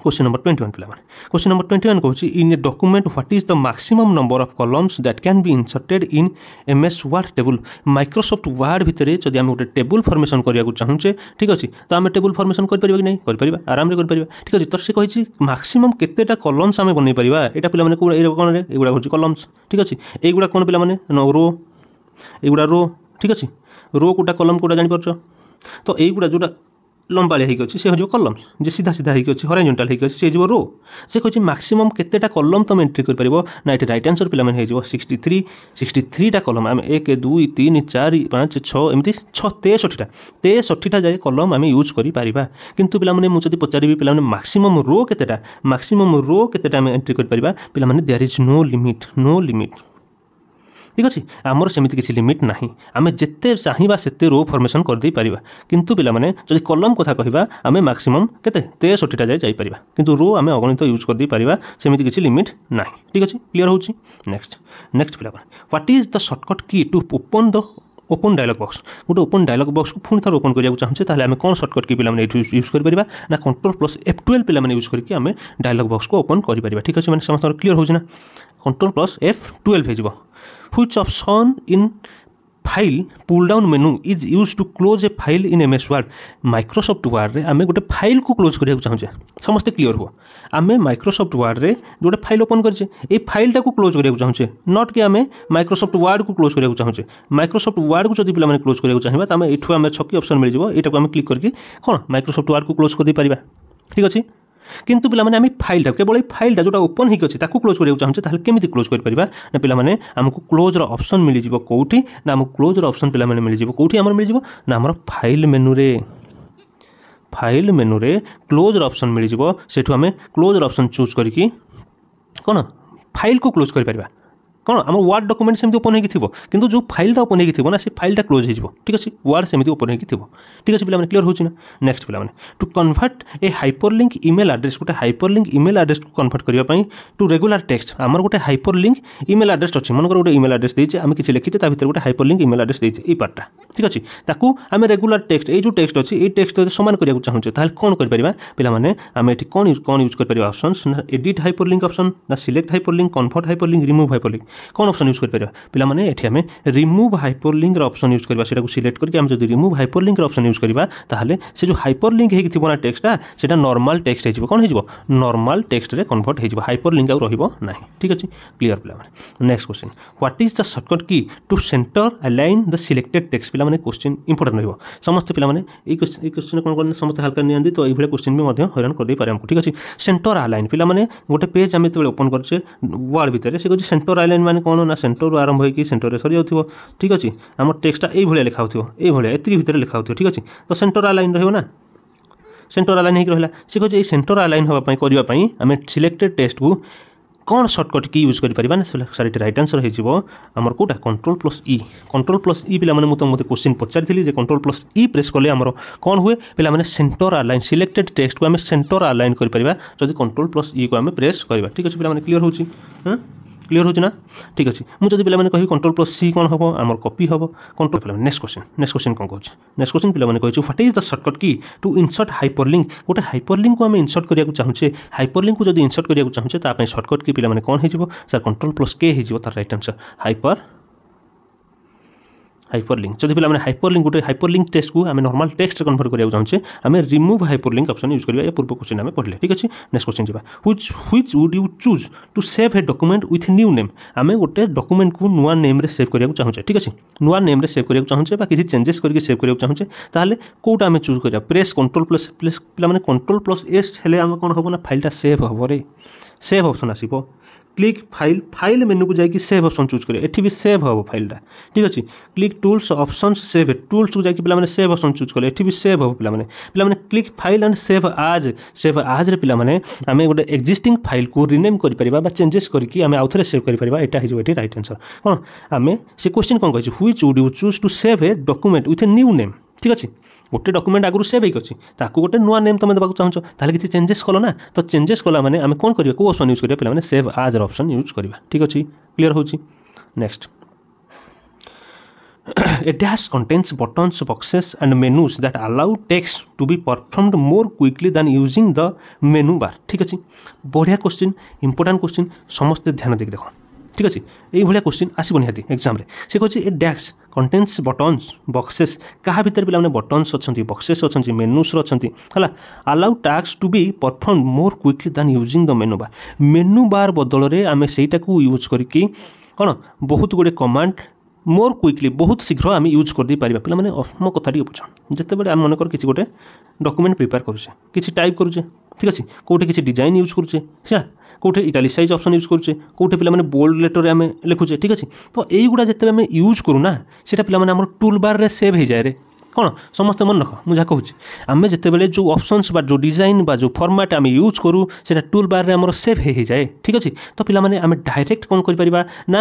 S1: কোশ্চিন নম্বর টোয়েন্টি ওয়ান পিলাମାନେ question number twenty one কହୁଛି in a document what is the maximum number of columns that can be inserted in M S word table Microsoft word ଭିତରେ ଯଦି ଆମେ ଗୋଟେ table formation କରିବାକୁ ଚାହୁଁଛେ ଠିକ୍ ଅଛି ତ ଆମେ ଟେବୁଲ୍ ଫର୍ମେସନ୍ କରିପାରିବା କି ନାହିଁ କରିପାରିବା ଆରାମରେ କରିପାରିବା ଠିକ୍ ଅଛି ତ ସେ କହିଛି ମାକ୍ସିମମ୍ କେତେଟା କଲମ୍ସ ଆମେ ବନେଇ ପାରିବା ଏଇଟା ପିଲାମାନେ କେଉଁ ଏଗୁଡ଼ା କ'ଣରେ ଏଗୁଡ଼ା ହେଉଛି କଲମ୍ସ ଠିକ୍ ଅଛି ଏଇଗୁଡ଼ା କ'ଣ ପିଲାମାନେ ରୋ ଏଗୁଡ଼ା ରୋ ঠিক ଅଛି ରୋ କୋଉଟା କଲମ୍ କୋଉଟା ଜାଣିପାରୁଛ ତ ଏଇଗୁଡ଼ା ଯେଉଁଟା ଲମ୍ବାଳିଆ ହେଇକି ଅଛି ସେ ହେଉଛି କଲମ୍ସ ଯେ ସିଧା ସିଧା ହେଇକି ଅଛି ହରାଇଜେଣ୍ଟାଲ ହେଇକି ଅଛି ସେ ହେଇଯିବ ରୋ ସେ କହିଛି ମାକ୍ସିମମ୍ କେତେଟା କଲମ୍ ତୁମେ ଏଣ୍ଟ୍ରି କରିପାରିବ ନା ଏଠି ରାଇଟ୍ ଆନ୍ସର୍ ପିଲାମାନେ ହେଇଯିବ ସିକ୍ସଟି ଥ୍ରୀ ସିକ୍ସଟି ଥ୍ରୀଟା କଲମ୍ ଆମେ ଏକ ଦୁଇ ତିନି ଚାରି ପାଞ୍ଚ ଛଅ ଏମିତି ଛଅ ତେଷଠିଟା ତେଷଠିଟା ଯାଏ କଲମ୍ ଆମେ ୟୁଜ୍ କରିପାରିବା କିନ୍ତୁ ପିଲାମାନେ ମୁଁ ଯଦି ପଚାରିବି ପିଲାମାନେ ମାକ୍ସିମମ୍ ରୋ କେତେଟା ମାକ୍ସିମମ୍ ରୋ କେତେଟା ଆମେ ଏଣ୍ଟ୍ରି କରିପାରିବା ପିଲାମାନେ there is no limit no limit ঠিক ଅଛି ଆମର ସେମିତି କିଛି ଲିମିଟ୍ ନାହିଁ ଆମେ ଯେତେ ଚାହିଁବା ସେତେ ରୋ ଫର୍ମେସନ୍ କରିଦେଇପାରିବା କିନ୍ତୁ ପିଲାମାନେ ଯଦି କଲମ କଥା କହିବା ଆମେ ମ୍ୟାକ୍ସିମମ୍ କେତେ ତେଷଠିଟା ଯାଏ ଯାଇପାରିବା କିନ୍ତୁ ରୋ ଆମେ ଅଗଣିତ ୟୁଜ୍ କରିଦେଇପାରିବା ସେମିତି କିଛି ଲିମିଟ୍ ନାହିଁ ଠିକ୍ ଅଛି କ୍ଲିଅର୍ ହେଉଛି ନେକ୍ସଟ ନେକ୍ସଟ ପିଲାମାନେ what is the shortcut key to open the open dialog box ଗୋଟେ ଓପନ୍ ଡାଇଲଗ୍ ବକ୍ସକୁ ପୁଣି ଥରେ ଓପନ୍ କରିବାକୁ ଚାହୁଁଛେ ତାହେଲେ ଆମେ କ'ଣ ସର୍ଟକଟ୍ କି ପିଲାମାନେ ଏଠି ୟୁଜ୍ କରିପାରିବା ନା କଣ୍ଟ୍ରୋଲ୍ ପ୍ଲସ୍ ଏଫ୍ ଟୁଏଲ୍ଭ ପିଲାମାନେ ୟୁଜ୍ କରିକି ଆମେ ଡାଇଲଗ୍ ବକ୍ସକୁ ଓପନ୍ କରିପାରିବା ଠିକ୍ ଅଛି ମାନେ ସମସ୍ତଙ୍କର କ୍ଲିୟର୍ ହେଉଛି ନା କଣ୍ଟ୍ରୋଲ୍ ପ୍ଲସ୍ ଏଫ୍ ଟୁଏଲ୍ଭ ହେଇଯିବ which option in file pull down menu is use to close a file in M S word Microsoft ୱାର୍ଡ଼ରେ ଆମେ ଗୋଟେ ଫାଇଲ୍କୁ କ୍ଲୋଜ୍ କରିବାକୁ ଚାହୁଁଛେ ସମସ୍ତେ କ୍ଲିଅର୍ ହୁଅ ଆମେ ମାଇକ୍ରୋସଫ୍ଟ ୱାର୍ଡ଼ରେ ଗୋଟେ ଫାଇଲ୍ ଓପନ୍ କରିଛେ ଏଇ ଫାଇଲ୍ଟାକୁ କ୍ଲୋଜ୍ କରିବାକୁ ଚାହୁଁଛେ ନଟ୍ କି ଆମେ ମାଇକ୍ରୋସଫ୍ଟ ୱାର୍ଡ଼କୁ କ୍ଲୋଜ୍ କରିବାକୁ ଚାହୁଁଛେ ମାଇକ୍ରୋସଫ୍ଟ ୱାର୍ଡ଼କୁ ଯଦି ପିଲାମାନେ କ୍ଲୋଜ୍ କରିବାକୁ ଚାହିଁବା ତ ଆମେ ଏଠୁ ଆମେ ଛକି ଅପସନ୍ ମିଳିଯିବ ଏଇଟାକୁ ଆମେ କ୍ଲିକ୍ କରିକି କ'ଣ ମାଇକ୍ରୋସଫ୍ଟ ୱାର୍ଡ଼କୁ କ୍ଲୋଜ୍ କରିଦେଇପାରିବା ଠିକ୍ ଅଛି କିନ୍ତୁ ପିଲାମାନେ ଆମେ ଫାଇଲ୍ଟା କେବଳ ଏଇ ଫାଇଲ୍ଟା ଯେଉଁଟା ଓପନ୍ ହେଇକି ଅଛି ତାକୁ କ୍ଲୋଜ୍ କରିବାକୁ ଚାହୁଁଛେ ତାହେଲେ କେମିତି କ୍ଲୋଜ୍ କରିପାରିବା ନା ପିଲାମାନେ ଆମକୁ କ୍ଲୋଜ୍ର ଅପସନ୍ ମିଳିଯିବ କେଉଁଠି ନା ଆମକୁ କ୍ଲୋଜ୍ର ଅପସନ୍ ପିଲାମାନେ ମିଳିଯିବ କେଉଁଠି ଆମର ମିଳିଯିବ ନା ଆମର ଫାଇଲ୍ ମେନୁରେ ଫାଇଲ୍ ମେନୁରେ କ୍ଲୋଜ୍ର ଅପସନ୍ ମିଳିଯିବ ସେଠୁ ଆମେ କ୍ଲୋଜ୍ର ଅପସନ୍ ଚୁଜ୍ କରିକି କ'ଣ ଫାଇଲ୍କୁ କ୍ଲୋଜ୍ କରିପାରିବା କ'ଣ ଆମ ୱାର୍ଡ଼ ଡକୁମେଣ୍ଟ ସେମିତି ଓପନ୍ ହେଇକି ଥିବ କିନ୍ତୁ ଯେଉଁ ଫାଇଲ୍ଟା ଓପନ୍ ହେଇକି ଥିବ ନା ସେ ଫାଇଲ୍ଟା କ୍ଲୋଜ୍ ହେଇଯିବ ଠିକ୍ ଅଛି ୱାର୍ଡ଼ ସେମିତି ଓପନ୍ ହେଇକି ଥିବ ଠିକ୍ ଅଛି ପିଲାମାନେ କ୍ଲିୟର୍ ହେଉଛି ନା ନେକ୍ସଟ ପିଲାମାନେ to convert a hyperlink email address ଗୋଟେ ହାଇପର୍ ଲିଙ୍କ୍ ଇମେଲ୍ ଆଡ୍ରେସ୍କୁ କନଭର୍ଟ କରିବା ପାଇଁ ଟୁ ରେଗୁଲାର ଟେକ୍ସଟ ଆମର ଗୋଟେ ହାଇପର୍ ଲିଙ୍କ୍ ଇମେଲ୍ ଆଡ୍ରେସ୍ ଅଛି ମନେକର ଗୋଟେ ଇମେଲ୍ ଆଡ୍ରେସ୍ ଦେଇଛେ ଆମେ କିଛି ଲେଖିଛେ ତା ଭିତରେ ଗୋଟେ ହାଇପର୍ ଲିଙ୍କ୍ ଇମେଲ୍ ଆଡ୍ରେସ୍ ଦେଇଛେ ଏଇ ପାର୍ଟଟା ଠିକ୍ ଅଛି ତାକୁ ଆମେ ରେଗୁଲାର ଟେକ୍ସଟ ଏଇ ଯେଉଁ ଟେକ୍ସଟ ଅଛି ଏଇ ଟେକ୍ସଟ ସମାନ କରିବାକୁ ଚାହୁଁଛେ ତାହେଲେ କ'ଣ କରିପାରିବା ପିଲାମାନେ ଆମେ ଏଠି କ'ଣ କ'ଣ ୟୁଜ୍ କରିପାରିବା ଅପସନ୍ସ ନା ଏଡିଟ୍ ହାଇପର୍ ଲିଙ୍କ୍ ଅପସନ୍ ନା select hyperlink convert hyperlink remove hyperlink কোন অপসন ইউজ করে পিলা মানে এটি আমি রিমুভ হাইপর লিঙ্কর অপসন ইউজ করা সেটা সিলেক্ট করি আমি যদি রিমুভ হাইপর লিঙ্কর অপসন ইউজ করা তাহলে সে যে হাইপর লিঙ্ক হয়ে থাকা টেক্সটা সেটা নর্মাল টেক্সট হয়ে কোণ হয়ে নর্মাল টেক্সটে কনভর্ট হয়ে হাইপর লিঙ্ক আর না ঠিক আছে ক্লিয়ার পিলা মানে next question what is the shortcut key to center align the selected text পিলা মানে কোশ্চিন ইম্পর্টান্ট রহব সমস্ত পিলা মানে এই কোশ্চিন কোণ করলে সমস্ত হালকা নিয়ে তো এইভাবে কোশ্চিন বি হইরাণ করে আমকু ঠিক আছে সেন্টর আলাইন পিলা মানে গোটে পেজ আমি যেত ওপন করছে ওয়ার্ড ভিতরে সে কোথায় সেন্টর আলাইন ଲାଇନ୍ ମାନେ କ'ଣ ନା ସେଣ୍ଟରରୁ ଆରମ୍ଭ ହୋଇକି ସେଣ୍ଟରରେ ସରିଯାଉଥିବ ଠିକ୍ ଅଛି ଆମ ଟେକ୍ସଟା ଏଇଭଳିଆ ଲେଖା ହେଉଥିବ ଏଇଭଳିଆ ଏତିକି ଭିତରେ ଲେଖା ହେଉଥିବ ଠିକ୍ ଅଛି ତ ସେଣ୍ଟର ଆଲାଇନ୍ ରହିବ ନା ସେଣ୍ଟର ଆଲାଇନ୍ ହେଇକି ରହିଲା ସେ କହୁଛି ଏଇ ସେଣ୍ଟର ଆଲାଇନ୍ ହେବା ପାଇଁ କରିବା ପାଇଁ ଆମେ ସିଲେକ୍ଟେଡ଼ ଟେକ୍ସଟକୁ କ'ଣ ସର୍ଟକଟ୍ କି ୟୁଜ୍ କରିପାରିବା ନା ସାର୍ ଏଠି ରାଇଟ୍ ଆନ୍ସର୍ ହେଇଯିବ ଆମର କେଉଁଟା control plus E control plus E ପିଲାମାନେ ମୁଁ ତ ମୋତେ କୋଶ୍ଚିନ୍ ପଚାରିଥିଲି ଯେ କଣ୍ଟ୍ରୋଲ ପ୍ଲସ୍ ଇ ପ୍ରେସ୍ କଲେ ଆମର କ'ଣ ହୁଏ ପିଲାମାନେ ସେଣ୍ଟର ଆଲାଇନ୍ ସିଲେକ୍ଟେଡ଼ ଟେକ୍ସଟକୁ ଆମେ ସେଣ୍ଟର ଆଲାଇନ୍ କରିପାରିବା ଯଦି କଣ୍ଟ୍ରୋଲ ପ୍ଲସ୍ ଇକୁ ଆମେ ପ୍ରେସ୍ କରିବା ଠିକ୍ ଅଛି ପିଲାମାନେ କ୍ଲିଅର୍ ହେଉଛି ହଁ ক্লিয়ার হচ্ছে না ঠিক আছে মু যদি পিলামানে কহিবি কন্ট্রোল প্লস সি কোণ হব আমার কপি হব কন্ট্রোল পিলামানে নেক্সট কোশ্চেন নেক্সট কোশ্চেন কোণ কହୁଛି নেক্সট কোশ্চেন পিলামানে କହିଛୁ what is the shortcut key to insert hyperlink ଗୋଟେ ହାଇପର ଲିଙ୍କ୍କୁ ଆମେ ଇନସର୍ଟ କରିବାକୁ ଚାହୁଁଛେ ହାଇପର ଲିଙ୍କ୍କୁ ଯଦି ଇନସର୍ଟ କରିବାକୁ ଚାହୁଁଛେ ତା ପାଇଁ ସର୍ଟକଟ୍ କି ପିଲାମାନେ କ'ଣ ହେଇଯିବ ସାର୍ କଣ୍ଟ୍ରୋଲ ପ୍ଲସ୍ କେ ହେଇଯିବ ତାର right answer hyper hyper link जदि पे हाइपर लिंक गोटे हाइपर लिंक टेक्स्ट को आम नर्माल टेक्स्ट कनभर्ट करा चाहूँचे आम remove hyper link option use करा पूर्व क्वेश्चन आम पढ़े ठीक अच्छे next question Java which which would you choose to save a document with new name आम गोटे डकुमेंट को नुआ नेम सेव करा चाहूँचे ठीक अच्छे नुआ नेम सेव करा चाहूँचे बा किसी चेंजेस करके सेव करा चाहूँचे ताहले कोटा आम चूज करा प्रेस कंट्रोल प्लस प्लस पे कंट्रोल प्लस एस हेले आम कौन हम ना फाइलटा सेव हम रे सेव अप्सन आसो ক্লিক ফাইল ফাইল মেনুকু যাই সেভ অপসন চুজ করিবে এটি বি সেভ হব ফাইলটা ঠিক আছে ক্লিক টুলস অপসনস সেভ টুলসকু যাই পিলামানে সেভ অপসন চুজ কলে এটি বি সেভ হব পিলামানে পিলামানে click file and save as save আজরে পিলামানে আমি গোটে এক্সিষ্টিং ফাইলকু রিনেম করিপারিবা বা চেঞ্জেস করিকি আমি আউথরে সেভ করিপারিবা এটা হইଯିବ এটি রাইট আনসর কোন আমি সে কোশ্চেন কোন কইছি which would you choose to save a document with a new name ঠিক আছে ଗୋଟେ ଡକୁମେଣ୍ଟ ଆଗରୁ ସେଭ୍ ହେଇକି ଅଛି ତାକୁ ଗୋଟେ ନୂଆ ନେମ୍ ତୁମେ ଦେବାକୁ ଚାହୁଁଛ ତାହେଲେ କିଛି ଚେଞ୍ଜେସ୍ କଲ ନା ତ ଚେଞ୍ଜେସ୍ କଲା ମାନେ ଆମେ କ'ଣ କରିବା କେଉଁ ଅପସନ୍ ୟୁଜ୍ କରିବା ପିଲାମାନେ ସେଭ୍ ଆଜ୍ର ଅପସନ୍ ୟୁଜ୍ କରିବା ଠିକ୍ ଅଛି କ୍ଲିୟର୍ ହେଉଛି next a dash contains buttons boxes and menus that allow tasks to be performed more quickly than using the menu bar ଠିକ୍ ଅଛି ବଢ଼ିଆ କୋଶ୍ଚିନ୍ ইম্পর্টাণ্ট କୋଶ୍ଚିନ୍ ସମସ୍ତେ ଧ୍ୟାନ ଦେଇକି দেখুন ঠিক ଅଛି ଏଇଭଳିଆ କୋଶ୍ଚିନ୍ ଆସିବ ନିହାତି ଏକ୍ଜାମ୍ରେ ସେ କହୁଛି ଏ ଡ୍ୟାକ୍ସ କଣ୍ଟେନ୍ସ ବଟନ୍ସ ବକ୍ସେସ୍ କାହା ଭିତରେ ପିଲାମାନେ ବଟନ୍ସ ଅଛନ୍ତି ବକ୍ସେସ୍ ଅଛନ୍ତି ମେନୁସ୍ର ଅଛନ୍ତି ହେଲା allow tasks to be perform more quickly than using the menu bar menu bar ବଦଳରେ ଆମେ ସେଇଟାକୁ ୟୁଜ୍ କରିକି କ'ଣ ବହୁତ ଗୁଡ଼ିଏ କମାଣ୍ଡ মোর কুইকলি বহুত শীঘ্র আমি ইউজ করে পারিবা পিলা মানে মো কথা টিকে বুঝন যেতবে আমি মনে কর কিছু গোটে ডকুমেন্ট প্রিপেয়ার করুছে কিছু টাইপ করুছে ঠিক ଅଛି କେଉଁଠି କିଛି ଡିଜାଇନ୍ ୟୁଜ୍ କରୁଛେ ହେଲା କେଉଁଠି ଇଟାଲିସାଇଜ୍ ଅପସନ୍ ୟୁଜ୍ କରୁଛେ କେଉଁଠି ପିଲାମାନେ ବୋଲ୍ଡ ଲେଟର୍ରେ ଆମେ ଲେଖୁଛେ ଠିକ୍ ଅଛି ତ ଏଇଗୁଡ଼ା ଯେତେବେଳେ ଆମେ ୟୁଜ୍ କରୁନା ସେଇଟା ପିଲାମାନେ ଆମର ଟୁଲ୍ ବାର୍ରେ ସେଭ୍ ହେଇଯାଏ ରେ କ'ଣ ସମସ୍ତେ ମନେ ରଖ ମୁଁ ଯାହା କହୁଛି ଆମେ ଯେତେବେଳେ ଯେଉଁ ଅପସନ୍ସ ବା ଯେଉଁ ଡିଜାଇନ୍ ବା ଯେଉଁ ଫର୍ମାଟ୍ ଆମେ ୟୁଜ୍ କରୁ ସେଇଟା ଟୁଲ୍ ବାର୍ରେ ଆମର ସେଭ୍ ହେଇ ହେଇଯାଏ ଠିକ୍ ଅଛି ତ ପିଲାମାନେ ଆମେ ଡାଇରେକ୍ଟ କ'ଣ କରିପାରିବା ନା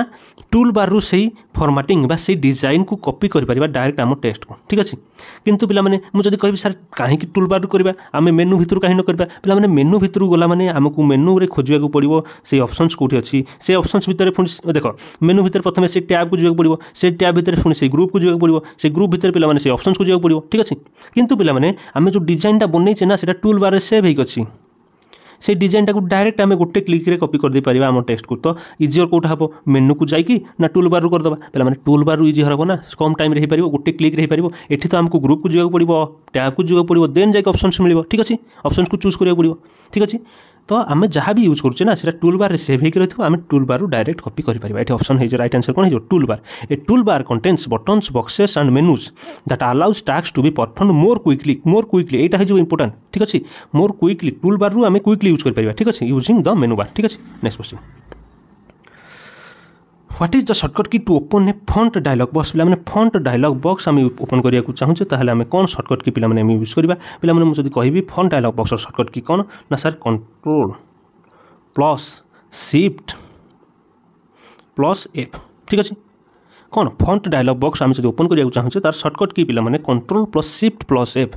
S1: ଟୁଲ୍ ବାର୍ରୁ ସେଇ ଫର୍ମାଟିଂ ବା ସେଇ ଡିଜାଇନ୍କୁ କପି କରିପାରିବା ଡାଇରେକ୍ଟ ଆମ ଟେକ୍ସଟକୁ ଠିକ୍ ଅଛି କିନ୍ତୁ ପିଲାମାନେ ମୁଁ ଯଦି କହିବି ସାର୍ କାହିଁକି ଟୁଲ୍ ବାର୍ରୁ କରିବା ଆମେ ମେନୁ ଭିତରୁ କାହିଁକି ନ କରିବା ପିଲାମାନେ ମେନୁ ଭିତରୁ ଗଲାମାନେ ଆମକୁ ମେନୁରେ ଖୋଜିବାକୁ ପଡ଼ିବ ସେଇ ଅପସନ୍ସ କେଉଁଠି ଅଛି ସେ ଅପସନ୍ସ ଭିତରେ ପୁଣି ଦେଖ ମେନୁ ଭିତରେ ପ୍ରଥମେ ସେ ଟ୍ୟାବ୍କୁ ଯିବାକୁ ପଡ଼ିବ ସେ ଟ୍ୟାବ୍ ଭିତରେ ପୁଣି ସେଇ ଗ୍ରୁପ୍କୁ ଯିବାକୁ ପଡ଼ିବ ସେ ଗ୍ରୁପ୍ ଭିତରେ ପିଲାମାନେ ସେଇ ଅପସନ୍ସ କୁ ଯିବାକୁ ପଡ଼ିବ ଠିକ୍ ଅଛି କିନ୍ତୁ ପିଲାମାନେ ଆମେ ଯେଉଁ ଡିଜାଇନଟା ବନେଇଛେ ନା ସେଇଟା ଟୁଲ୍ ବାର୍ରେ ସେଭ୍ ହେଇକି ଅଛି সেই ডিজাইনটাকে ডাইরেক্ট আমি গোটে ক্লিক্রে কপি করেদেইপারা আমার টেক্সটকু তো ইজিওর কোটা হব মেনুকু যাই না টুল বারু করেদেবা তাহলে মানে টুল বারু ইজি হব না কম টাইমে হয়েপার গোটে ক্লিক্রে হয়েপার এটি তো আমি গ্রুপকু যাওয়া পড়ব ট্যাবকু যাওয়া পড়ব দেন যাই অপসন্স মিলব ঠিক আছে অপসন্সকু চুজ করা পড়ব ঠিক আছে তো আমি ଯାହା ବି ୟୁଜ୍ କରୁଛେ ନା ସେଇଟା ଟୁଲ୍ ବାର୍ରେ ସେଭ୍ ହେଇକି ରହିଥିବ ଆମେ ଟୁଲ୍ ବାର୍ରୁ ଡାଇରେକ୍ଟ କପି କରିପାରିବା ଏଠି ଅପସନ୍ ହେଇଯିବ ରାଇଟ୍ ଆନ୍ସର୍ କ'ଣ ହେଇଯିବ toolbar a toolbar contains buttons boxes and menus that allows tasks to be perform more quickly more quickly ଏଇଟା ହେଇଯିବ ଇମ୍ପୋର୍ଟାଣ୍ଟ ଠିକ୍ ଅଛି ମୋର୍ କ୍ୱିକ୍ଲି ଟୁଲ୍ ବାର୍ରୁ ଆମେ କ୍ୱିକ୍ଲି ୟୁଜ୍ କରିପାରିବା ଠିକ୍ ଅଛି ୟୁଜିଂ ଦ ମେନୁ ବାର୍ ଠିକ୍ ଅଛି next question what is the shortcut key to open a font dialog box পিলামানে font dialog box আমি ওপন করা চাহুছে তাহলে আমি কোণ সর্টকট কি পিলামানে আমি ইউজ করা পিলামানে মু যদি কহিবি ফন্ট ডায়লগ বক্সর সর্টকট কি কোণ না sir control plus shift plus F ঠিক আছে কোণ ফন্ট ডায়লগ বক্স আমি যদি ওপন করা চাহুছে তার shortcut key পিলামানে control plus shift plus F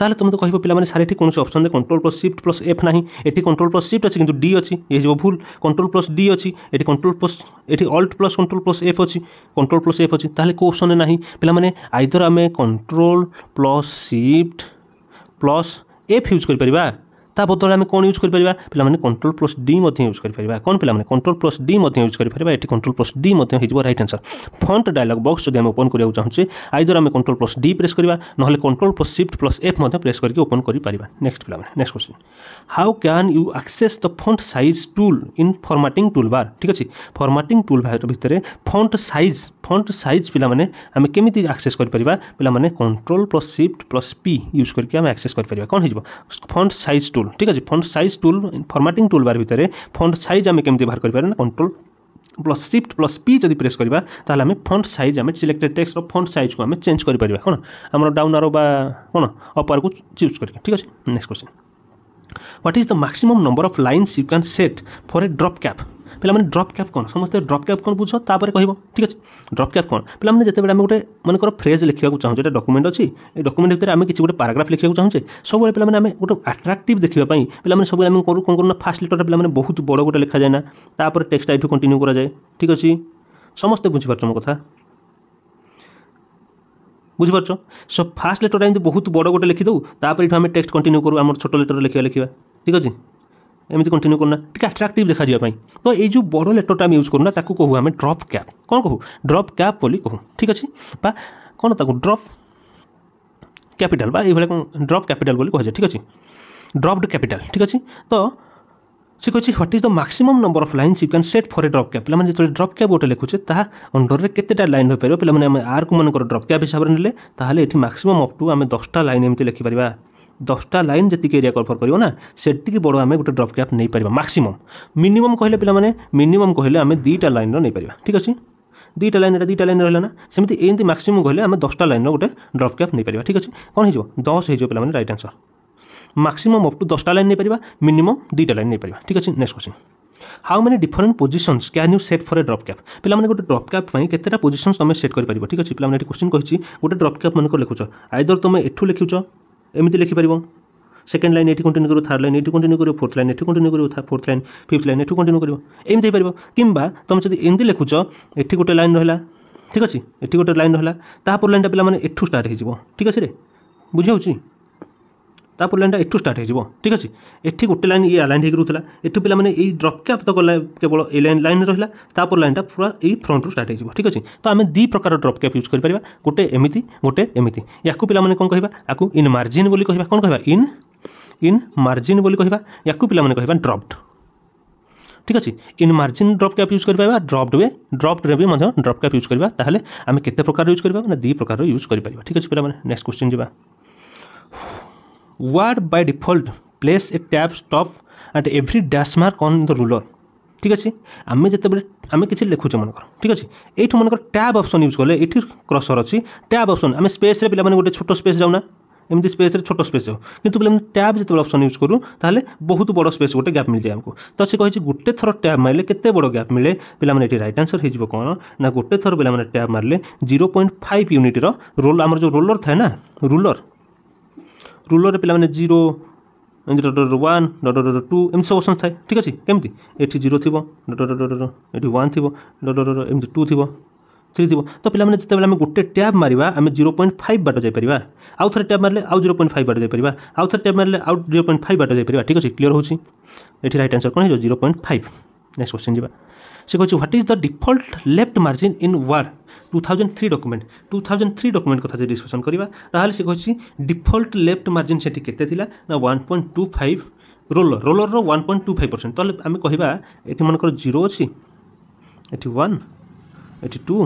S1: ତାହେଲେ ତୁମେ ତ କହିବ ପିଲାମାନେ ସାର୍ ଏଠି କୌଣସି ଅପସନ୍ରେ control plus shift plus F ନାହିଁ ଏଠି କଣ୍ଟ୍ରୋଲ ପ୍ଲସ୍ ସିଫ୍ଟ ଅଛି କିନ୍ତୁ ଡି ଅଛି ଏ ଯିବ ଭୁଲ କଣ୍ଟ୍ରୋଲ ପ୍ଲସ୍ ଡି ଅଛି ଏଠି କଣ୍ଟ୍ରୋଲ ପ୍ଲସ୍ ଏଠି alt plus control plus F ଅଛି କଣ୍ଟ୍ରୋଲ ପ୍ଲସ୍ ଏଫ୍ ଅଛି ତାହେଲେ କେଉଁ ଅପସନ୍ରେ ନାହିଁ ପିଲାମାନେ ଆଇଦର ଆମେ control plus shift plus F use କରିପାରିବା ତା ବଦଳରେ ଆମେ କ'ଣ ୟୁଜ୍ କରିପାରିବା ପିଲାମାନେ କଣ୍ଟ୍ରୋଲ ପ୍ଲସ୍ ଡି ମଧ୍ୟ ୟୁଜ୍ କରିପାରିବା କ'ଣ ପିଲାମାନେ କଣ୍ଟ୍ରୋଲ ପ୍ଲସ୍ ଡି ମଧ୍ୟ ୟୁଜ୍ କରିପାରିବା ଏଠି କଣ୍ଟ୍ରୋଲ ପ୍ଲସ୍ ଡି ମଧ୍ୟ ହେଇଯିବ right answer font dialog box ଯଦି ଆମେ ଓପନ୍ କରିବାକୁ ଚାହୁଁଛେ ଆଇଦର ଆମେ କଣ୍ଟ୍ରୋଲ ପ୍ଲସ୍ ଡି ପ୍ରେସ୍ କରିବା ନହେଲେ control plus shift plus F ମଧ୍ୟ ପ୍ରେସ୍ କରିକି ଓପନ୍ କରିପାରିବା ନେକ୍ସଟ ପିଲାମାନେ next question how can you access the font size tool in formatting toolbar ଠିକ୍ ଅଛି ଫର୍ମାଟିଂ ଟୁଲ୍ ବାର୍ ଭିତରେ ଫଣ୍ଟ ସାଇଜ୍ ଫଣ୍ଟ ସାଇଜ୍ ପିଲାମାନେ ଆମେ କେମିତି ଆକ୍ସେସ୍ କରିପାରିବା ପିଲାମାନେ control plus shift plus P use କରିକି ଆମେ ଆକ୍ସେସ୍ କରିପାରିବା କ'ଣ ହେଇଯିବ ଫଣ୍ଟ ସାଇଜ୍ ଟୁଲ୍ টুল ঠিক আছে font size tool formatting tool bar ভিতরে ফন্ট সাইজ আমি কেমি বাহার করে না control plus shift plus P যদি প্রেস করা তাহলে আমি ফন্ট সাইজ আমি সিলেক্টেড টেক্সটর ফন্ট সাইজକୁ আমি চেঞ্জ করে কোণ আমার ডাউন আরো বা কোণ অপারকু চুজ করি ঠিক আছে next question what is the maximum number of lines you can set for a drop cap ପିଲାମାନେ ଡ୍ରପ୍ କ୍ୟାପ୍ କ'ଣ ସମସ୍ତେ ଡ୍ରପ୍ କ୍ୟାପ୍ କ'ଣ ବୁଝ ତାପରେ କହିବ ଠିକ୍ ଅଛି ଡ୍ରପ୍ କ୍ୟାପ୍ କ'ଣ ପିଲାମାନେ ଯେତେବେଳେ ଆମେ ଗୋଟେ ମନେକର ଫ୍ରେଜ୍ ଲେଖିବାକୁ ଚାହୁଁଛୁ ଏଇଟା ଡକୁମେଣ୍ଟ ଅଛି ଏ ଡକୁମେଣ୍ଟ ଭିତରେ ଆମେ କିଛି ଗୋଟେ ପାରାଗ୍ରାଫ୍ ଲେଖିବାକୁ ଚାହୁଁଛେ ସବୁବେଳେ ପିଲାମାନେ ଆମେ ଗୋଟେ ଆଟ୍ରାକ୍ଟିଭ୍ ଦେଖିବା ପାଇଁ ପିଲାମାନେ ସବୁବେଳେ ଆମେ କରୁ କ'ଣ କରୁନା ଫାଷ୍ଟ ଲେଟର୍ରେ ପିଲାମାନେ ବହୁତ ବଡ଼ ଗୋଟେ ଲେଖାଯାଏ ନା ତାପରେ ଟେକ୍ସଟ ଏଇଠୁ କଣ୍ଟିନ୍ୟୁ କରାଯାଏ ଠିକ୍ ଅଛି ସମସ୍ତେ ବୁଝିପାରୁଛ ମୋ କଥା ବୁଝିପାରୁଛ ସୋ ଫାଷ୍ଟ লেটরটা ଏମିତି ବହୁତ ବଡ଼ ଗୋଟେ ଲେଖିଦେଉ ତାପରେ এটু ଆମେ টেক্সট କଣ୍ଟିନ୍ୟୁ କରୁ ଆମର ଛୋଟ ଲେଟର୍ ଲେଖିବା ଲେଖିବା ଠିକ୍ ଅଛି এমনি কন্টিনিউ করুন টিকে আট্রাক্টিভ দেখা তো এই যে বড় লেটরটা আমি ইউজ করুন তাকে কহু আমি ড্রপ ক্যাপ কোণ কহু ড্রপ ক্যাপ বলে কহু ঠিক আছে বা কোণ তাকে ড্রপ ক্যাপিটাল বা এইভাবে ড্রপ ক্যাপিটাল বলে কুহযায় ঠিক আছে ড্রপড ক্যাপিটাল ঠিক আছে তো সে কে what is the maximum number of lines you can set for a drop cap পিলাମାନେ যেতବେଳେ ড্রপ ক্যাপ গোটে ଲେଖୁଛେ ତାହା ଅଣ୍ଡରରେ କେତେଟା ଲାଇନ୍ ରହିପାରିବ ପିଲାମାନେ ଆମେ ଆର୍କୁ ମାନଙ୍କର ଡ୍ରପ୍ କ୍ୟାପ୍ ହିସାବରେ ନେଲେ ତାହେଲେ ଏଠି ମାକ୍ସିମମ୍ ଅପ୍ ଟୁ ଆମେ ଦଶଟା ଲାଇନ୍ ଏମିତି ଲେଖିପାରିବା দশটা লাইন যেতিକି ଏରିଆ କଭର୍ କରିବ ନା ସେତିକି ବଡ଼ ଆମେ ଗୋଟେ ଡ୍ରପ୍ କ୍ୟାପ୍ ନେଇପାରିବା ମାକ୍ସିମମ୍ ମିନିମମ୍ କହିଲେ ପିଲାମାନେ ମିନିମମ୍ କହିଲେ ଆମେ ଦୁଇଟା ଲାଇନ୍ର ନେଇପାରିବା ଠିକ୍ ଅଛି ଦୁଇଟା ଲାଇନ୍ ଏଇଟା ଦୁଇଟା ଲାଇନ୍ ରହିଲା ନା ସେମିତି ଏମିତି ମାକ୍ସିମମ୍ କହିଲେ ଆମେ ଦଶଟା ଲାଇନ୍ର ଗୋଟେ ଡ୍ରପ୍ କ୍ୟାପ୍ ନେଇପାରିବା ଠିକ୍ ଅଛି କ'ଣ ହେଇଯିବ ଦଶ ହେଇଯିବ ପିଲାମାନେ right answer maximum up to ଦଶଟା ଲାଇନ୍ ନେଇପାରିବା ମିନିମମ୍ ଦୁଇଟା ଲାଇନ୍ ନେଇପାରିବା ଠିକ୍ ଅଛି next question how many different positions can you set for a drop cap পিলামানে গোটে ড্রপ ক্যাপ পাই কেতেটা পজিশনস তুমি সেট করে পারিব ঠিক আছে পিলামানে এটি কোশ্চিন কইছি গোটে ড্রপ ক্যাপ মানক লিখুছ আইদর তুমি এঠু লিখুছ ଏମିତି ଲେଖିପାରିବ সেকেন্ড লাইন এটি কন্টিনিউ করব থার্ড লাইন এটি কন্টিনিউ করব ফোর্থ লাইন এটি কন্টিনিউ করব ফোর্থ লাইন ফিফ্থ লাইন এটি কন্টিনিউ করব এমনি হইপার কিংবা তুমি যদি এমনি লেখুছ এটি গোটে লাইন রহলা ঠিক আছে এটি গোটে লাইন রহলা তাপর লাইনটা পিলা মানে এঠু স্টার্ট হয়ে ঠিক আছে রে বুঝি হচ্ছে ତାପରେ ଲାଇନ୍ଟା ଏଠୁ ଷ୍ଟାର୍ଟ ହେଇଯିବ ଠିକ୍ ଅଛି ଏଠି ଗୋଟେ ଲାଇନ୍ ଇଏ ଆଲାଇନ୍ ହେଇକି ରହୁଥିଲା ଏଠୁ ପିଲାମାନେ ଏଇ ଡ୍ରପ୍ କ୍ୟାପ୍ ତକ କେବଳ ଏଇ ଲାଇନ୍ ଲାଇନ୍ ରହିଲା ତାପରେ ଲାଇନ୍ଟା ପୁରା ଏଇ ଫ୍ରଣ୍ଟରୁ ଷ୍ଟାର୍ଟ ହେଇଯିବ ଠିକ୍ ଅଛି ତ ଆମେ ଦୁଇ ପ୍ରକାର ଡ୍ରପ୍ କ୍ୟାପ୍ ୟୁଜ୍ କରିପାରିବା ଗୋଟେ ଏମିତି ଗୋଟେ ଏମିତି ୟାକୁ ପିଲାମାନେ କ'ଣ କହିବା ଆକୁ ଇନ୍ ମାର୍ଜିନ୍ ବୋଲି କହିବା କ'ଣ କହିବା ଇନ୍ ଇନ୍ ମାର୍ଜିନ୍ ବୋଲି କହିବା ୟାକୁ ପିଲାମାନେ କହିବା ଡ୍ରପ୍ଡ ঠিক আছে in margin drop cap use করা বা ড্রপড ওয়ে ড্রপডে বি ড্রপ ক্যাপ ইউজ করা তাহলে আমি কেতে প্রকার ইউজ করা না দুই প্রকার ইউজ করে ঠিক আছে পিলা নেক্সট কোশ্চিন যা where by default place a tab stop at every dash mark on the ruler ঠিক আছে আমি যেতবে আমি কিছু লেখুছে মনকর ঠিক আছে এইটু মনকর ট্যাব অপসন ইউজ কলে এটি ক্রসর অছি ট্যাব অপসন আমি স্পেসরে পিলা মানে গোটে ছোট স্পেস যাও না এমনি স্পেসরে ছোট স্পেস যাও কিন্তু পিলা ট্যাব যেতবে অপসন ইউজ করু তাহলে বহুত বড় স্পেস গোটে গ্যাপ মিলি যায় আমাকে তো সে কইছে গোটে থর ট্যাব মারলে কেতে বড় গ্যাপ মিলে পিলা মানে এটি রাইট আনসর হয়ে যাব কোণ না গোটে থর পিলা মানে ট্যাব মারলে জিরো পয়েন্ট ফাইভ ইউনিটর রোল আমার যে রোলর থাকে না রুলর রুলরে পিলামানে জিরো ଏମିତି dot dot one dot dot dot two ଏମିତି ସବୁ ଅପସନ୍ ଥାଏ ଠିକ୍ ଅଛି କେମିତି ଏଠି ଜିରୋ ଥିବ ଡଟ୍ ଡଟ୍ ଡଟ୍ ଡଟ୍ ଏଠି ୱାନ୍ ଥିବ ଡଟ୍ ଡଟ୍ ଡଟ୍ ଏମିତି ଟୁ ଥିବ ଥ୍ରୀ ଥିବ ତ ପିଲାମାନେ ଯେତେବେଳେ ଆମେ ଗୋଟେ ଟ୍ୟାବ୍ ମାରିବା ଆମେ ଜିରୋ ପଏଣ୍ଟ ଫାଇଭ୍ ବାଟ ଯାଇପାରିବା ଆଉ ଥରେ ଟ୍ୟାବ୍ ମାରିଲେ ଆଉ ଜିରୋ ପଏଣ୍ଟ ଫାଇଭ୍ ବାଟ ଯାଇପାରିବା ଆଉ ଥରେ ଟ୍ୟାବ୍ ମାରିଲେ ଆଉ ଜିରୋ ପଏଣ୍ଟ ଫାଇଭ୍ ବାଟ ଯାଇପାରିବା ଠିକ୍ ଅଛି କ୍ଲିୟର୍ ହେଉଛି ଏଠି ରାଇଟ୍ ଆନ୍ସର୍ କ'ଣ ହେଇଯିବ zero point five next question ଯିବା সে কী what is the default left margin in Word two thousand three document two thousand three document কথা যদি ডিসকসন করা তাহলে সে কী ডিফল্ট লেফ্ট মার্জিন সেটি কেতে লা না one point two five রোলর রোলরর one point two five percent তাহলে আমি কহবা এটি মনে কর জিরো অছি এটি ওয়ান এটি টু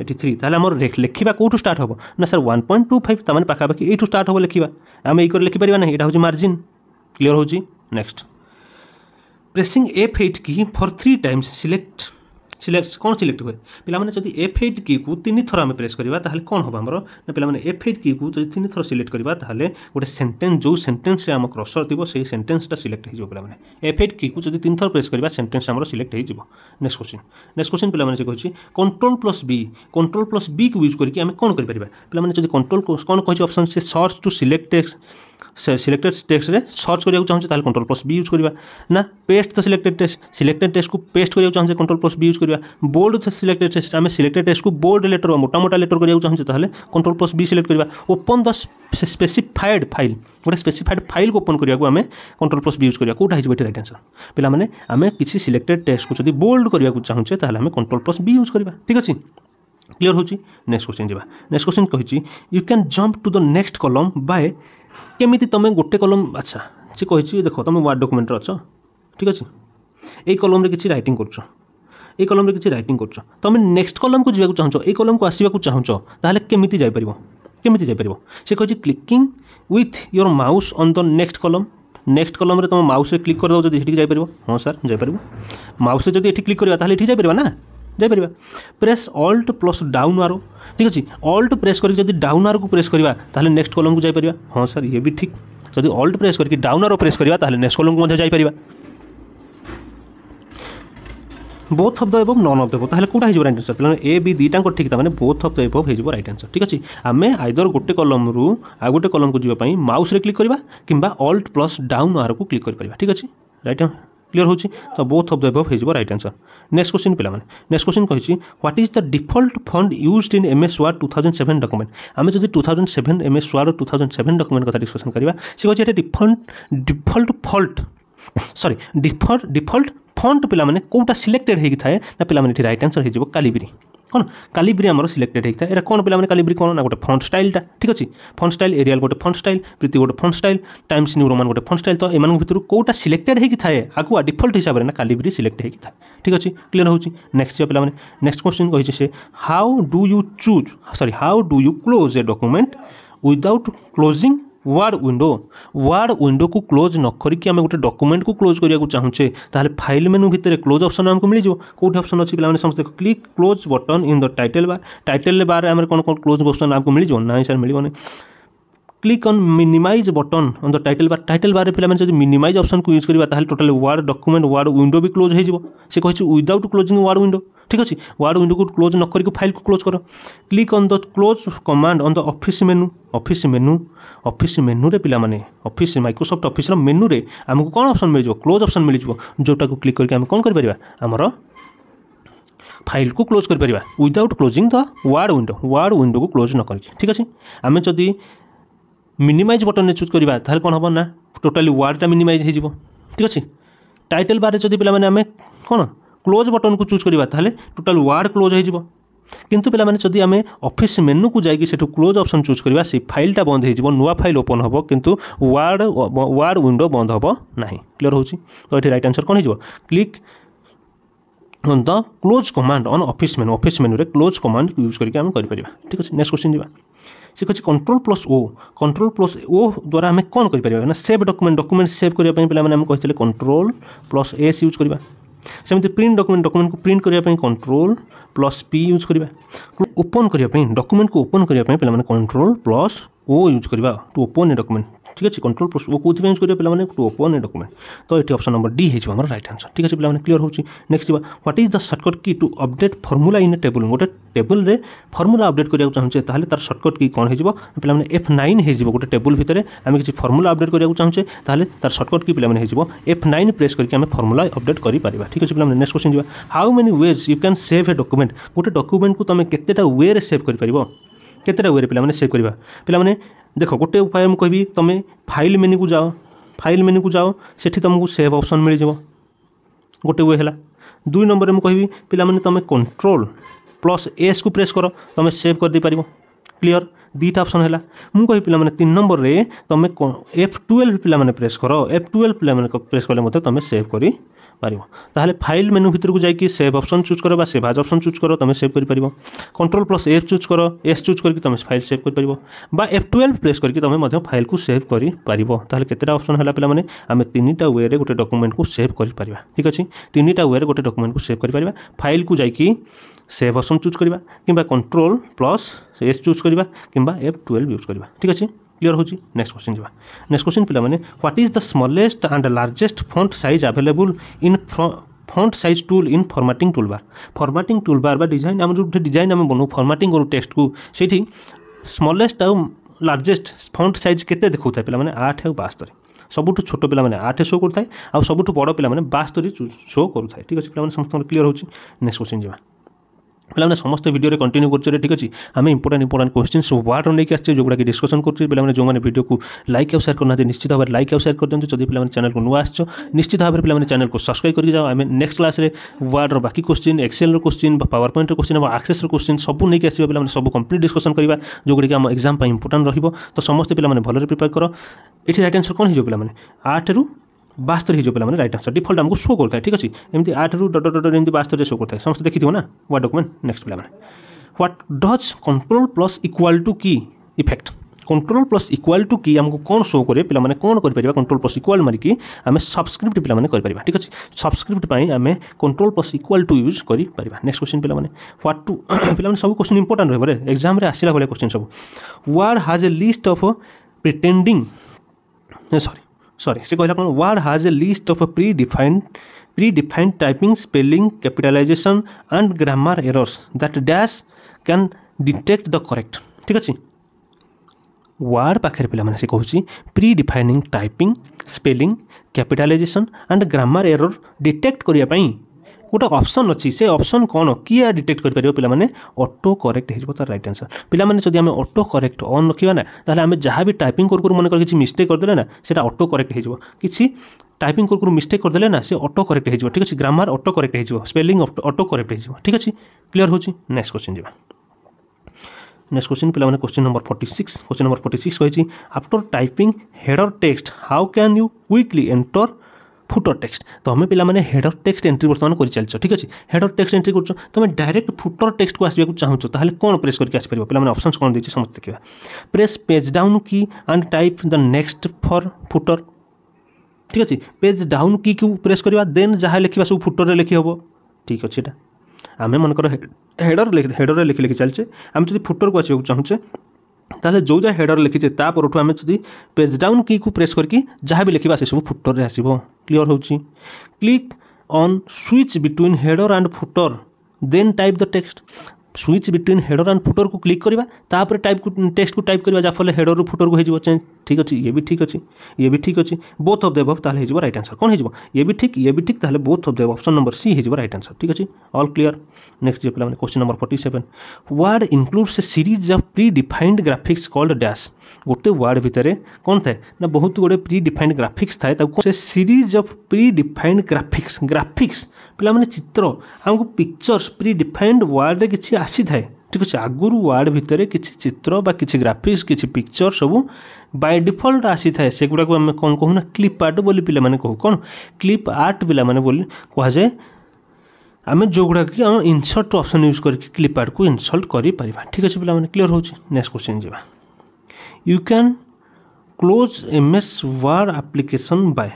S1: এটি থ্রি তাহলে আমার লেখা কোটু স্টার্ট হব না sir one point two five তার মানে পাখাপাখি এইটু স্টার্ট হব লেখা আমি এই করে লেখিপারা না এটা হচ্ছে মার্জিন ক্লিয়ার হচ্ছে next pressing F eight key for three times select select कौन सिलेक्ट हुए पे जब एफ एट की को तीन थर आम प्रेस करवा कौन हम आमर ना पे एफ एट की जब तीन थर सिलेक्ट करवा गोटे सेन्टेन्स जो सेन्टेन्स आम क्रसर थी से सेन्टेन्सटा सिलेक्ट हो पाने एफ एट की जब तीन थर प्रेस करवा सेन्टेन्स आम सिलेक्ट हो नेक्स्ट क्वेश्चन नेक्स्ट क्वेश्चन पे कहते हैं control plus B control plus B को यूज करके आम कौन करें कंट्रोल कौन कहे अप्सन से सर्च टू सिलेक्ट সিলেক্টেড টেক্সটে সর্চ করা চাহুছে তাহলে কন্ট্রোল প্লস বি ইউজ করা না পেস্ট তো selected text selected text paste করা চাহুছে কন্ট্রোল প্লস বি ইউজ করা বোল্ড সিলেক্টেড টেক্সট আমি সিলেক্টেড টেক্সট বোল্ড লেটর মোটা মোটা লেটর করা চাহুছে তাহলে কন্ট্রোল প্লস বি সিলেক্ট করা ওপন দ স্পেসিফাইড ফাইল গোটে স্পেসিফাইড ফাইল ওপন করা আমি কন্ট্রোল প্লস বি ইউজ করা কোটা হয়েছে এটি রাইট আনসর পিলামানে আমি কিছু সিলেক্টেড টেক্সট যদি বোল্ড করা চাহুছে তাহলে আমি কন্ট্রোল প্লস বি ইউজ করা ঠিক আছে क्लीयर हो नेक्स्ट क्वेश्चन जावा नेक्स्ट क्वेश्चन कही you can jump to the next column by কেমিতি তুমি গোটে কলম আচ্ছা সে কী দেখ তুমি ওয়ার্ড ডকুমেন্টরে অছ ঠিক আছে এই কলমরে কিছু রাইটিং করছ এই কলমরে কিছু রাইটিং করছ তুমি নেক্সট কলমকে যাওয়া চাহুছ এই কলমকে আসবাক চাহুছ তাহলে কেমিতি যাইপার কেমিতি যাইপার সে কী clicking with your mouse on the next column next কলমরে তুমি মাউসে ক্লিক করে দেব যদি সেটি যাইপার হ্যাঁ স্যার যাইপার মাউসে যদি এটি ক্লিক করা তাহলে এটি যাইপার না ଯାଇପାରିବା press alt plus down arrow ଠିକ୍ ଅଛି ଅଲ୍ଟ ପ୍ରେସ୍ କରିକି ଯଦି ଡାଉନ୍ ଆରୋକୁ ପ୍ରେସ୍ କରିବା ତାହେଲେ ନେକ୍ସଟ କଲମ୍କୁ ଯାଇପାରିବା ହଁ ସାର୍ ଇଏ ବି ଠିକ୍ ଯଦି ଅଲ୍ଟ ପ୍ରେସ୍ କରିକି ଡାଉନ୍ ଆରୋ ପ୍ରେସ୍ କରିବା ତାହେଲେ ନେକ୍ସଟ କଲମ୍କୁ ମଧ୍ୟ ଯାଇପାରିବା both of the above none of the above ତାହେଲେ କେଉଁଟା ହେଇଯିବ ରାଇଟ୍ ଆନ୍ସର୍ ପିଲାମାନେ ଏ ବି ଦୁଇଟାଙ୍କ ଠିକ୍ ତାମାନେ ବୋଥ୍ ଅଫ୍ ଦ ଏଭବ୍ ହେଇଯିବ ରାଇଟ୍ ଆନ୍ସର୍ ଠିକ୍ ଅଛି ଆମେ ଆଇଦର୍ ଗୋଟେ କଲମ୍ରୁ ଆଉ ଗୋଟେ କଲମ୍କୁ ଯିବା ପାଇଁ ମାଉସ୍ରେ କ୍ଲିକ୍ କରିବା କିମ୍ବା ଅଲ୍ଟ ପ୍ଲସ୍ ଡାଉନ୍ ଆରକୁ କ୍ଲିକ୍ କରିପାରିବା ଠିକ୍ ଅଛି ରାଇଟ୍ क्लीयर होची तो बोथ अफ़ द हो रईट आंसर नेक्स्ट क्वेश्चन पे नेक्स्ट क्वेश्चन कही what is the default font use in M S Word two thousand seven document आम जब two thousand seven M S Word two thousand seven document कथ discussion करवा सी कहते default default फल्ट sorry default default font ପିଲାମାନେ କେଉଁଟା selected ହେଇକି ଥାଏ ନା ପିଲାମାନେ ଏଠି ରାଇଟ୍ ଆନ୍ସର୍ ହେଇଯିବ କାଲିବିରି କ'ଣ କାଲିବିରି ଆମର ସିଲେକ୍ଟେଡ଼ ହେଇଥାଏ ଏଇଟା କ'ଣ ପିଲାମାନେ କାଲିବିରି କ'ଣ ନା ଗୋଟେ ଫଣ୍ଟ ଷ୍ଟାଇଲ୍ଟା ଠିକ୍ ଅଛି ଫଣ୍ଟ ଷ୍ଟାଇଲ୍ ଏରିଆଲ୍ ଗୋଟେ ଫଣ୍ଟ ଷ୍ଟାଇଲ୍ ପ୍ରୀତି ଗୋଟେ font style Times New Roman ଗୋଟେ ଫଣ୍ଟ ଷ୍ଟାଇଲ୍ ତ ଏମାନଙ୍କ ଭିତରୁ କେଉଁଟା ସିଲେକ୍ଟେଡ଼ ହେଇକି ଥାଏ ଆଗୁଆ ଡିଫଲ୍ଟ ହିସାବରେ ନା କାଲିବିରି ସିଲେକ୍ଟ ହେଇକି ଥାଏ ଠିକ୍ ଅଛି କ୍ଲିୟର୍ ହେଉଛି ନେକ୍ସଟ ଯିବା ପିଲାମାନେ ନେକ୍ସଟ କ୍ୱେଶ୍ଚିନ୍ କହିଛି ସେ how do you choose sorry how do you close a document without closing Word window Word ୱିଣ୍ଡୋକୁ close ନ କରିକି ଆମେ ଗୋଟେ ଡକୁମେଣ୍ଟକୁ କ୍ଲୋଜ୍ କରିବାକୁ ଚାହୁଁଛେ ତାହେଲେ ଫାଇଲ୍ ମେନୁ ଭିତରେ କ୍ଲୋଜ୍ ଅପସନ୍ ଆମକୁ ମିଳିଯିବ କେଉଁଠି ଅପସନ୍ ଅଛି ପିଲାମାନେ ସମସ୍ତେ click close button in the title bar title ବାର୍ରେ ଆମର କ'ଣ କ'ଣ କ୍ଲୋଜ୍ ବଟନ୍ ଆମକୁ ମିଳିଯିବ ନାହିଁ ସାର୍ ମିଳିବନି click on minimize button on the title bar title বারে ପିଲାମାନେ ଯଦି ମିନିମାଇଜ୍ ଅପ୍ସନ୍କୁ ୟୁଜ୍ କରିବା ତାହେଲେ total Word document Word window ବି ক্লোজ হয়ে ସେ କହିଛି কিন্তু କ୍ଲୋଜିଂ ୱାର୍ଡ଼ ୱିଣ୍ଡୋ ठिक अहिले वार्ड उन्डो क्लोज् नकरिक फाइलको क्लोज क click on the close command on the office menu office menu office मेन्ुएर पिया अफिस मैक्रोसफ्ट अफिस र मेन्क अप्सन मिल्यो क्लज अप्सन मिल्यो जोटा क्लिक गरिक अनि कन गरिक्लोज् गरिपार without closing the Word window Word window close नकरिक ठिक अहिले आमे मिनिमाइज बटन चुज गर् तन हे न टोटाली वार्डटा मिनमैज् ठिक अछि टाइटल बारे जति पि क्लोज बटन को चूज करवा टोटाल वार्ड क्लोज हो किंतु पे जदि आम अफिस् मेनू को जाकि क्लोज अप्सन चूज करवा फाइलटा बंद हो नुआ फाइल ओपन हम कि वार्ड वार्ड विंडो बंद हम ना क्लीयर हो तो ये रईट आनसर कौन हो click the close command on Office menu Office मेनुरे close command use करके आम कर ठीक अच्छे नेक्स्ट क्वेश्चन जीवन से कहते control plus O control plus O द्वारा आम कौन करना सेव डकुमेंट डकुमेंट सेव करने पे कंट्रोल प्लस एस यूज करवा ସେମିତି ପ୍ରିଣ୍ଟ ଡକୁମେଣ୍ଟ ଡକୁମେଣ୍ଟକୁ ପ୍ରିଣ୍ଟ କରିବା ପାଇଁ କଣ୍ଟ୍ରୋଲ ପ୍ଲସ୍ ପି ୟୁଜ୍ କରିବା ଓପନ୍ କରିବା ପାଇଁ ଡକୁମେଣ୍ଟକୁ ଓପନ୍ କରିବା ପାଇଁ ପିଲାମାନେ କଣ୍ଟ୍ରୋଲ ପ୍ଲସ୍ ଓ ୟୁଜ୍ କରିବା ଟୁ ଓପନ୍ ଏ ଡକୁମେଣ୍ଟ ঠিক আছে কন্ট্রোল প্রোস ও কোথায় ইউজ করবে পিলামানে টু ওপন ডকুমেন্ট তো এটি অপশন নম্বর ডি হয়েছে আমার রাইট আনসর ঠিক আছে পিলামানে ক্লিয়ার হচ্ছে নেক্সট যা what is the shortcut key to update formula in a table গোটে টেবুলরে ফর্মুলা অপডেট করা চাহুছে তাহলে তার সর্টকট কি কোণ হয়ে পিলামানে এফ নাইন হয়ে গোটে টেবুল ভিতরে আমি কিছু ফর্মুলা অপডেট করা চাহুছে তাহলে তার সর্টকট কি পিলামানে হয়ে এফ নাইন প্রেস করি আমি ফর্মুলা অপডেট করে পারা ঠিক আছে পিলামানে নেক্সট কোশ্চিন যা how many ways you can save a document গোটে ডকুমেন্টକୁ ତୁମେ କେତେଟା ୱେରେ ସେଭ୍ କରିପାରିବ କେତେଟା ୱେରେ ପିଲାମାନେ ସେଭ୍ କରିବା ପିଲାମାନେ ଦେଖ ଗୋଟେ ଉପାୟ ମୁଁ କହିବି ତୁମେ ଫାଇଲ୍ ମେନ୍ୟୁକୁ ଯାଅ ଫାଇଲ୍ ମେନ୍ୟୁକୁ ଯାଅ ସେଠି ତୁମକୁ ସେଭ୍ ଅପସନ୍ ମିଳିଯିବ ଗୋଟେ ୱେ ହେଲା ଦୁଇ ନମ୍ବରରେ ମୁଁ କହିବି ପିଲାମାନେ ତୁମେ କଣ୍ଟ୍ରୋଲ୍ ପ୍ଲସ୍ ଏସ୍କୁ ପ୍ରେସ୍ କର ତୁମେ ସେଭ୍ କରିଦେଇପାରିବ କ୍ଲିଅର୍ ଦୁଇଟା ଅପସନ୍ ହେଲା ମୁଁ କହିବି ପିଲାମାନେ ତିନି ନମ୍ବରରେ ତୁମେ ଏଫ୍ ଟୁଏଲ୍ଭ ପିଲାମାନେ ପ୍ରେସ୍ କର ଏଫ୍ ଟୁଏଲ୍ଭ ପିଲାମାନେ ପ୍ରେସ୍ କଲେ ମଧ୍ୟ ତୁମେ ସେଭ୍ କରି পারিব তাহলে ফাইল মেনু ভিতরক যাইকি সেভ অপসন চুজ কর বা সেভ আজ অপসন চুজ কর তুমি সেভ করে পারিব কন্ট্রোল প্লস এফ চুজ কর এস চুজ করি তুমি ফাইল সেভ করে পারিব বা এফ টুয়েলভ প্লেস করি তুমি ফাইল কু সেভ করে পারিব তাহলে কেতটা অপসন হল পিলা মানে আমি তিনটা ওয়েরে গোটে ডকুমেন্ট কু সেভ করে পারিবা ঠিক আছে তিনটা ওয়েরে গোটে ডকুমেন্ট কু সেভ করে পারিবা ফাইল কু যাইকি সেভ অপসন চুজ করা কিংবা কন্ট্রোল প্লস এস চুজ করা কিংবা এফ টুয়েলভ ইউজ করা ঠিক আছে क्लीयर हो नेक्स्ट क्वेश्चन जावा नेक्स्ट क्वेश्चन पे what is the smallest and largest font size available in font size tool in formatting toolbar formatting toolbar বা ডিজাইন আমি যে ডিজাইন আমি বনাও ফর্মাটিং করু টেক্সটকু সেইটি স্মলেস্ট আউ লার্জেস্ট ফন্ট সাইজ কেতে দেখুক থাকে পিলামানে আঠ আউ বাস্তরে ସବୁଠୁ ଛୋଟ ପିଲାମାନେ ଆଠ ଶୋ କରୁଥାଏ ଆଉ ସବୁଠୁ ବଡ଼ ପିଲାମାନେ ବାସ୍ତରୀ ଶୋ କରୁଥାଏ ଠିକ୍ ଅଛି ପିଲାମାନେ ସମସ୍ତଙ୍କର କ୍ଲିଅର୍ ହେଉଛି ନେକ୍ସଟ କ୍ୱେଶ୍ଚିନ୍ ଯିବା ପିଲାମାନେ ସମସ୍ତ ଭିଡ଼ିଓରେ କଣ୍ଟିନ୍ୟୁ କରୁଛେ ଠିକ୍ ଅଛି ଆମେ ଇମ୍ପୋର୍ଟାଣ୍ଟ ଇମ୍ପୋର୍ଟାଣ୍ଟ କ୍ୱେଶ୍ଚିନ୍ ୱାର୍ଡ଼ର ନେଇକି ଆସିଛେ ଯେଉଁଗୁଡ଼ାକି ଡିସ୍କସନ୍ କରୁଛେ ପିଲାମାନେ ଯେଉଁମାନେ ଭିଡ଼ିଓକୁ ଲାଇକ୍ ଆଉ ସେୟାର କରୁନାହାନ୍ତି ନିଶ୍ଚିତ ଭାବରେ ଲାଇକ୍ ଆଉ ସେୟାର କରିଦିଅନ୍ତୁ ଯଦି ପିଲାମାନେ ଚ୍ୟାନେଲକୁ ନୂଆ ଆସିଛ ନିଶ୍ଚିତ ଭାବରେ ପିଲାମାନେ ଚ୍ୟାନେଲକୁ ସବସ୍କ୍ରାଇବ୍ କରିକି ଯାଅ ଆମେ ନେକ୍ସଟ କ୍ଲାସ୍ରେ ୱାର୍ଡ଼ର ବାକି କ୍ୱେଶ୍ଚିନ୍ ଏକ୍ସେଲ୍ର କ୍ୱେଶ୍ଚିନ୍ ବା ପାୱାର ପଏଣ୍ଟର କ୍ୱେଶ୍ଚିନ୍ ବା ଆକ୍ସେସ୍ର କ୍ୱେଶ୍ଚିନ୍ ସବୁ ନେଇକି ଆସିବା ପିଲାମାନେ ସବୁ କମ୍ପ୍ଲିଟ୍ ଡିସ୍କସନ୍ କରିବା ଯେଉଁଗୁଡ଼ିକି ଆମ ଏକ୍ଜାମ୍ ପାଇଁ ଇମ୍ପୋର୍ଟାଣ୍ଟ ରହିବ ତ ସମସ୍ତେ ପିଲାମାନେ ଭଲରେ ପ୍ରିପେୟାର କର ଏଠି ରାଇଟ୍ ଆନ୍ସର୍ କ'ଣ ହେଇଯିବ ପିଲାମାନେ ଆଠରୁ ବାସ୍ତରୀ ହେଇଯିବ ପିଲାମାନେ ରାଇଟ୍ ଆନ୍ସର୍ ଡିଫଲ୍ଟ ଆମକୁ ଶୋ କରୁଥାଏ ଠିକ୍ ଅଛି ଏମିତି ଆଠରୁ ଡଟ ଡଟ ଏମିତି ବାସ୍ତରୀରେ ଶୋ କରୁଥାଏ ସମସ୍ତେ ଦେଖିଥିବ ନା ହ୍ୱାଟ୍ ଡକୁମେଣ୍ଟ ନେକ୍ସଟ ପିଲାମାନେ what does control plus equal to key effect control plus equal to key আমি কোণ শো করে পিলা কোণ করে কন্ট্রোল প্লস ইকুয়াল মারিকি আমি সবসক্রিপ্ট পিলা করে ঠিক আছে সবসক্রিপ্ট পাই আমি control plus equal to use করে নেক্সট কোশ্চিন পিলা হোয়াট টু পিলা সব কোশ্চিন ইম্পর্টাট রহবে এক্সামে আসিলা ভালো কোশ্চিন সব word has a list of pretending sorry sorry Srikolakon word has a list of a predefined predefined typing, spelling, capitalization and grammar errors that dash can detect the correct. ঠিক ଅଛି word ପାଖରେ ପିଲାମାନେ ସେ କହୁଛି predefining typing spelling capitalization and grammar error detect କରିବା ପାଇଁ ଗୋଟେ option ଅଛି ସେ ଅପସନ୍ କ'ଣ କିଏ ଡିଟେକ୍ଟ କରିପାରିବ ପିଲାମାନେ ଅଟୋ କରେକ୍ଟ ହେଇଯିବ ତା'ର ରାଇଟ୍ ଆନ୍ସର୍ ପିଲାମାନେ ଯଦି ଆମେ ଅଟୋ କରେକ୍ଟ ଅନ୍ ରଖିବା ନା ତାହେଲେ ଆମେ ଯାହା ବି ଟାଇପିଂ କରୁ କରୁ ମନେକର କିଛି ମିଷ୍ଟେକ୍ କରିଦେଲେ ନା ସେଇଟା ଅଟୋ କରେକ୍ଟ ହେଇଯିବ କିଛି ଟାଇପିଂ କରୁ କରୁ ମିଷ୍ଟେକ୍ କରିଦେଲେ ନା ସେ ଅଟୋ କରେକ୍ଟ ହେଇଯିବ ଠିକ୍ ଅଛି ଗ୍ରାମାର ଅଟୋ କରେକ୍ଟ ହେଇଯିବ ସ୍ପେଲିଂ ଅଟୋ କରେକ୍ଟ ହେଇଯିବ ଠିକ୍ ଅଛି କ୍ଲିଅର୍ ହେଉଛି ନେକ୍ସଟ କ୍ୱେଶ୍ଚିନ୍ ଯିବା ନେକ୍ସଟ କ୍ୱେଶ୍ଚିନ୍ ପିଲାମାନେ question number forty six question number forty six କହିଛି after typing header text how can you quickly enter footer text तुम्हें पाने हेड अफ टेक्सट एंट्री बर्तमान कर चलो ठीक अच्छे हेड अफ टेक्सट एंट्री करो तुम डायरेक्ट फुटर टेक्सट को आसपा चाहो तो कौन प्रेस करके आसपार पे अप्सन कौन देखिए समस्त देखा press page down key and type the next for footer ठीक अच्छे पेज डाउन की को प्रेस करवा दे जहाँ लिखा सब फुटर में लिखी हे ठीक अच्छे आम मन हेडर हेडर लिखे लिखे चलचे आम जब फुटर को आसपा चाहूचे ତାହେଲେ ଯେଉଁ ଯାହା ହେଡ଼ର ଲେଖିଛେ ତା ପରଠୁ ଆମେ ଯଦି ପେଜ୍ ଡାଉନ୍ କିକୁ ପ୍ରେସ୍ କରିକି ଯାହା ବି ଲେଖିବା ସେସବୁ ଫୁଟରରେ ଆସିବ କ୍ଲିଅର୍ ହେଉଛି click on switch between header and footer then type the text switch between header and footer को क्लिक करवा टाइप टेक्स्ट को टाइप करवा जहाँ हेडर रू फुटर को हो ठीक अच्छे ये भी ठीक अच्छे ये भी ठीक अच्छे बोथ अफ देव तेल हो रईट आंसर कौन हो ठीक ये भी ठीक तेल बोथ अफ देव अप्सन नंबर सी हो रईट आंसर ठीक अच्छे अल् क्लीयर नेक्स्ट जी पे question number forty seven Word includes a series of predefined graphics called dash गोटे वार्ड भितर कौन थाए ना बहुत गुड़े डिफाइंड ग्राफिक्स थाए series of predefined graphics graphics पे चित्र आमको पिक्चर्स प्रि डिफाइंड वार्ड में किसी आसी थाए ठीक अच्छे आगुरी वार्ड भितर किसी चित्र कि ग्राफिक्स किसी पिक्चर सब बाय डिफल्ट आसी थाए से गुड़ाक आम कौन कहूना क्लीप आर्ट बोली पे कहू कौन क्लीप आर्ट पे कहा जाए आम जो गुड़ाक आम इनसल्ट अप्सन यूज करके क्लीप आर्ट को इनसल्ट कर पार्बा ठीक अच्छे पे क्लीयर होक्स्ट क्वेश्चन जावा यू क्या close M S Word application by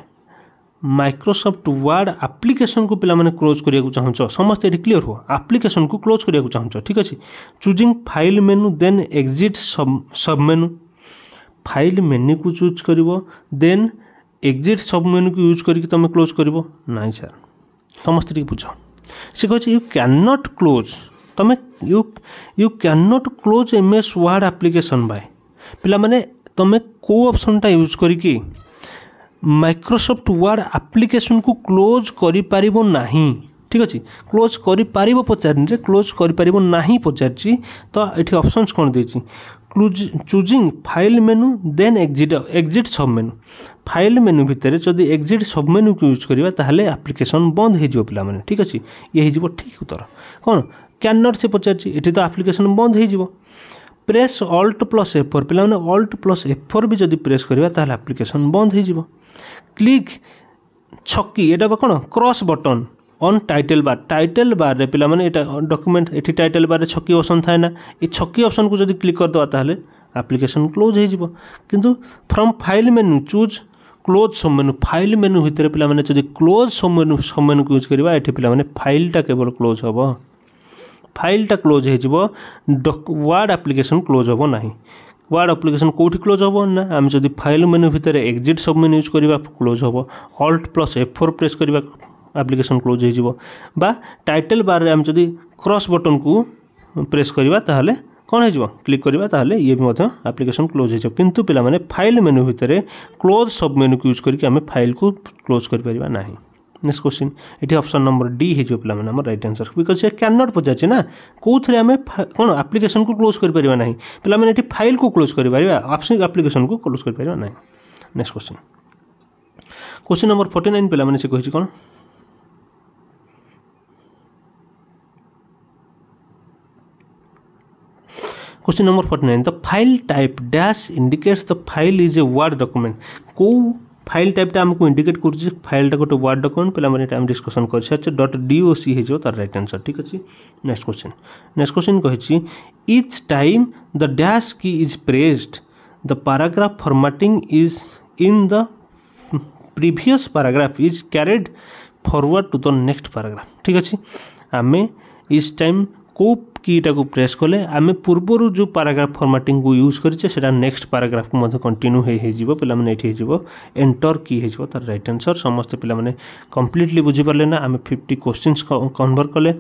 S1: Microsoft Word ଆପ୍ଲିକେସନକୁ ପିଲାମାନେ କ୍ଲୋଜ୍ କରିବାକୁ ଚାହୁଁଛ ସମସ୍ତେ ଏଠି କ୍ଲିଅର୍ ହୁଅ ଆପ୍ଲିକେସନକୁ କ୍ଲୋଜ୍ କରିବାକୁ ଚାହୁଁଛ ଠିକ୍ ଅଛି choosing file menu then exit sub menu file ମେନ୍ୟୁକୁ choose କରିବ ଦେନ୍ ଏକ୍ଜିଟ୍ ସବ୍ ମେନ୍ୟୁକୁ ୟୁଜ୍ କରିକି ତୁମେ କ୍ଲୋଜ୍ କରିବ ନାଇଁ ସାର୍ ସମସ୍ତେ ଟିକେ ବୁଝ ସେ କହିଛି ୟୁ କ୍ୟାନ୍ ନଟ୍ କ୍ଲୋଜ୍ ତୁମେ you you can not close M S Word application by ପିଲାମାନେ ତୁମେ କେଉଁ ଅପସନ୍ଟା ୟୁଜ୍ କରିକି মাইক্ରୋସଫ୍ଟ ୱାର୍ଡ଼ ଆପ୍ଲିକେସନ୍କୁ କ୍ଲୋଜ୍ କରିପାରିବ ନାହିଁ ଠିକ୍ ଅଛି କ୍ଲୋଜ୍ କରିପାରିବ ପଚାରିନିରେ କ୍ଲୋଜ୍ କରିପାରିବ ନାହିଁ ପଚାରିଛି ତ ଏଠି ଅପସନ୍ସ କ'ଣ ଦେଇଛି choosing file menu then exit exit sub menu file menu ଭିତରେ ଯଦି ଏକ୍ଜିଟ୍ ସବ୍ ମେନୁକୁ ୟୁଜ୍ କରିବା ତାହେଲେ ଆପ୍ଲିକେସନ୍ ବନ୍ଦ ହେଇଯିବ ପିଲାମାନେ ଠିକ୍ ଅଛି ଇଏ ହେଇଯିବ ଠିକ୍ ଉତ୍ତର କ'ଣ କ୍ୟାନଟ୍ ସେ ପଚାରିଛି ଏଠି ତ ଆପ୍ଲିକେସନ୍ ବନ୍ଦ ହେଇଯିବ ପ୍ରେସ୍ ଅଲ୍ଟ ପ୍ଲସ୍ ଏଫର୍ ପିଲାମାନେ ଅଲ୍ଟ ପ୍ଲସ୍ ଏଫର୍ ବି ଯଦି ପ୍ରେସ୍ କରିବା ତାହେଲେ ଆପ୍ଲିକେସନ୍ ବନ୍ଦ ହେଇଯିବ କ୍ଲିକ୍ ଛକି ଏଇଟା ବା କ'ଣ cross button on title bar title ବାର୍ରେ ପିଲାମାନେ ଏଇଟା ଡକ୍ୟୁମେଣ୍ଟ ଏଠି ଟାଇଟେଲ୍ ବାର୍ରେ ଛକି ଅପସନ୍ ଥାଏ ନା ଏ ଛକି ଅପସନ୍କୁ ଯଦି କ୍ଲିକ୍ କରିଦେବା ତାହେଲେ ଆପ୍ଲିକେସନ୍ କ୍ଲୋଜ୍ ହୋଇଯିବ କିନ୍ତୁ from file menu choose close submenu file menu ଭିତରେ ପିଲାମାନେ ଯଦି କ୍ଲୋଜ୍ ସବମେନୁ ସବମେନୁକୁ ୟୁଜ୍ କରିବା ଏଠି ପିଲାମାନେ ଫାଇଲ୍ଟା କେବଳ କ୍ଲୋଜ୍ ହେବ ଫାଇଲ୍ଟା କ୍ଲୋଜ୍ ହୋଇଯିବ ଡକ୍ ୱାର୍ଡ଼ ଆପ୍ଲିକେସନ୍ କ୍ଲୋଜ୍ ହେବ ନାହିଁ ୱାର୍ଡ଼ ଆପ୍ଲିକେସନ୍ କେଉଁଠି କ୍ଲୋଜ୍ ହେବ ନା ଆମେ ଯଦି ଫାଇଲ୍ ମେନୁ ଭିତରେ ଏକ୍ଜିଟ୍ ସବ୍ ମେନୁ ୟୁଜ୍ କରିବା କ୍ଲୋଜ୍ ହେବ alt plus F four press କରିବା ଆପ୍ଲିକେସନ୍ କ୍ଲୋଜ୍ ହୋଇଯିବ ବା ଟାଇଟେଲ୍ ବାର୍ରେ ଆମେ ଯଦି କ୍ରସ୍ ବଟନ୍କୁ ପ୍ରେସ୍ କରିବା ତାହେଲେ କ'ଣ ହୋଇଯିବ କ୍ଲିକ୍ କରିବା ତାହେଲେ ଇଏ ବି ମଧ୍ୟ ଆପ୍ଲିକେସନ୍ କ୍ଲୋଜ୍ ହୋଇଯିବ କିନ୍ତୁ ପିଲାମାନେ ଫାଇଲ୍ ମେନୁ ଭିତରେ କ୍ଲୋଜ୍ ସବ୍ ମେନୁକୁ ୟୁଜ୍ କରିକି ଆମେ ଫାଇଲ୍କୁ କ୍ଲୋଜ୍ କରିପାରିବା ନାହିଁ नेक्स्ट क्वेश्चन ये अप्सन नंबर डी हो पे आम रईट आन्सर बिकज से क्या नट पचारे ना कौन आम कौन आप्लिकेसन को क्लोज करना पे आम ये फाइल को क्लोज करप्लिकेसन को क्लोज करना next question question number forty nine पे कौन question number forty nine the file type dash indicates the file is a word document कौ ফাইল টাইপটা আমি ইন্ডিকেট করছি ফাইলটা গোটে ওয়ার্ড ডকুমেন্ট পিলামানে আমি ডিসকসন করছে ডট ডিওসি হয়ে তার রাইট আনসর ঠিক আছে next question next question key each time the dash key is pressed the paragraph formatting is in the previous paragraph is carried forward to the next paragraph ठीक अच्छे आम इस time कौ কিটাকে press কলে আমি পূর্বর যে প্যারাগ্রাফ ফর্মাটিং ইউজ করছে সেটা নেক্সট প্যারাগ্রাফ কন্টিনিউ হয়ে হয়ে পিলামানে এটি হয়ে এন্টর কি হয়ে তার রাইট আনসর সমস্ত পিলামানে কমপ্লিটলি বুঝিপারে না আমি ফিফটি কোশ্চিন্স কনভর্ট কলে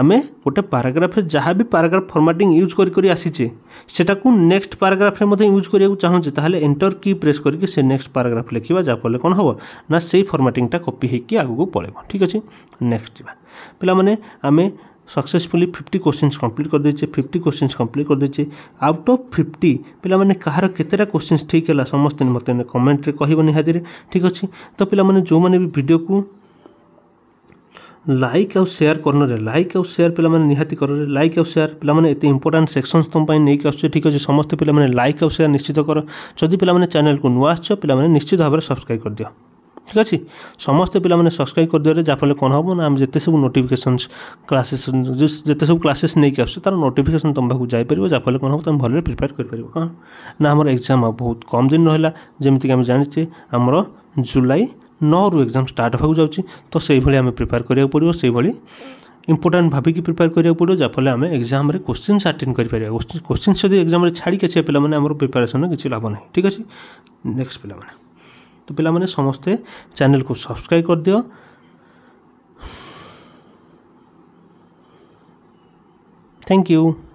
S1: আমি গোটে প্যারাগ্রাফে যা বি প্যারাগ্রাফ ফর্মাটিং ইউজ করি করে আসিছে সেটা নেক্সট প্যারাগ্রাফে মধ্যে ইউজ করা চাহুছে তাহলে এন্টর কি প্রেস করি সে নেক্সট প্যারাগ্রাফ লেখা যাফলে কোণ হব না সেই ফর্মাটিংটা কপি হয়ে আগুক পড়ব ঠিক আছে নেক্সট যা পিলামানে আমি सक्सेसफुली ଫିଫ୍ଟି କୋଶ୍ଚିନ୍ସ କମ୍ପ୍ଲିଟ୍ करदे ଫିଫ୍ଟି क्वेश्चन କମ୍ପ୍ଲିଟ୍ करदे ଆଉଟ୍ ଅଫ୍ ଫିଫ୍ଟି ପିଲାମାନେ କାହାର କେତେଟା କୋଶ୍ଚିନ୍ସ ଠିକ୍ ହେଲା ସମସ୍ତେ ମୋତେ कमेंट कह ନିହାତିରେ ଠିକ୍ ଅଛି ତ ପିଲାମାନେ ଯେଉଁମାନେ ବି ଭିଡ଼ିଓକୁ ଲାଇକ୍ ଆଉ ସେୟାର କର୍ଣ୍ଣରେ ଲାଇକ୍ ଆଉ ସେୟାର ପିଲାମାନେ ନିହାତି କରରେ ଲାଇକ୍ ଆଉ ସେୟାର ପିଲାମାନେ ଏତେ ଇମ୍ପୋର୍ଟାଣ୍ଟ ସେକ୍ସନ୍ସ ତୁମ ପାଇଁ ନେଇକି ଆସୁଛେ ଠିକ୍ ଅଛି ସମସ୍ତେ ପିଲାମାନେ ଲାଇକ୍ ଆଉ ସେୟାର ନିଶ୍ଚିତ କର ଯଦି ପିଲାମାନେ ଚ୍ୟାନେଲକୁ ନୂଆ ଆସିଛ ପିଲାମାନେ ନିଶ୍ଚିତ ଭାବରେ ସବସ୍କ୍ରାଇବ୍ କରିଦିଅ ঠিক ଅଛି ସମସ୍ତେ ପିଲାମାନେ ସବସ୍କ୍ରାଇବ୍ କରିଦେବେ ଯାହାଫଳରେ କ'ଣ ହେବ ନା ଆମେ ଯେତେ ସବୁ ନୋଟିଫିକେସନ୍ସ କ୍ଲାସେସ୍ ଯେତେ ସବୁ କ୍ଲାସେସ୍ ନେଇକି ଆସୁଛୁ ତା'ର ନୋଟିଫିକେସନ୍ ତୁମ ପାଖକୁ ଯାଇପାରିବ ଯାହାଫଳରେ କ'ଣ ହେବ ତୁମେ ଭଲରେ ପ୍ରିପେୟାର କରିପାରିବ କ'ଣ ନା ଆମର ଏକ୍ଜାମ୍ ଆଉ ବହୁତ କମ୍ ଦିନ ରହିଲା ଯେମିତିକି ଆମେ ଜାଣିଛେ ଆମର ଜୁଲାଇ ନଅରୁ ଏକ୍ଜାମ୍ ଷ୍ଟାର୍ଟ ହେବାକୁ ଯାଉଛି ତ ସେଇଭଳି ଆମେ ପ୍ରିପେୟାର କରିବାକୁ ପଡ଼ିବ ସେଇଭଳି ইম্পর্টাট ভাবিকি প্রিপেয়ার করা পড়ব যাফলে আমি এক্সামে কোশ্চিন্স আটেন্ড করে পারা কোশ্চিন্স যদি এক্সামে ছাড়িকি আসে পিলা আমার প্রিপারেসন কিছু লাভ না ঠিক আছে নেক্সট পিলা ତ ପିଲାମାନେ ସମସ୍ତେ ଚ୍ୟାନେଲ୍କୁ ସବସ୍କ୍ରାଇବ୍ କରିଦିଅ थैंक यू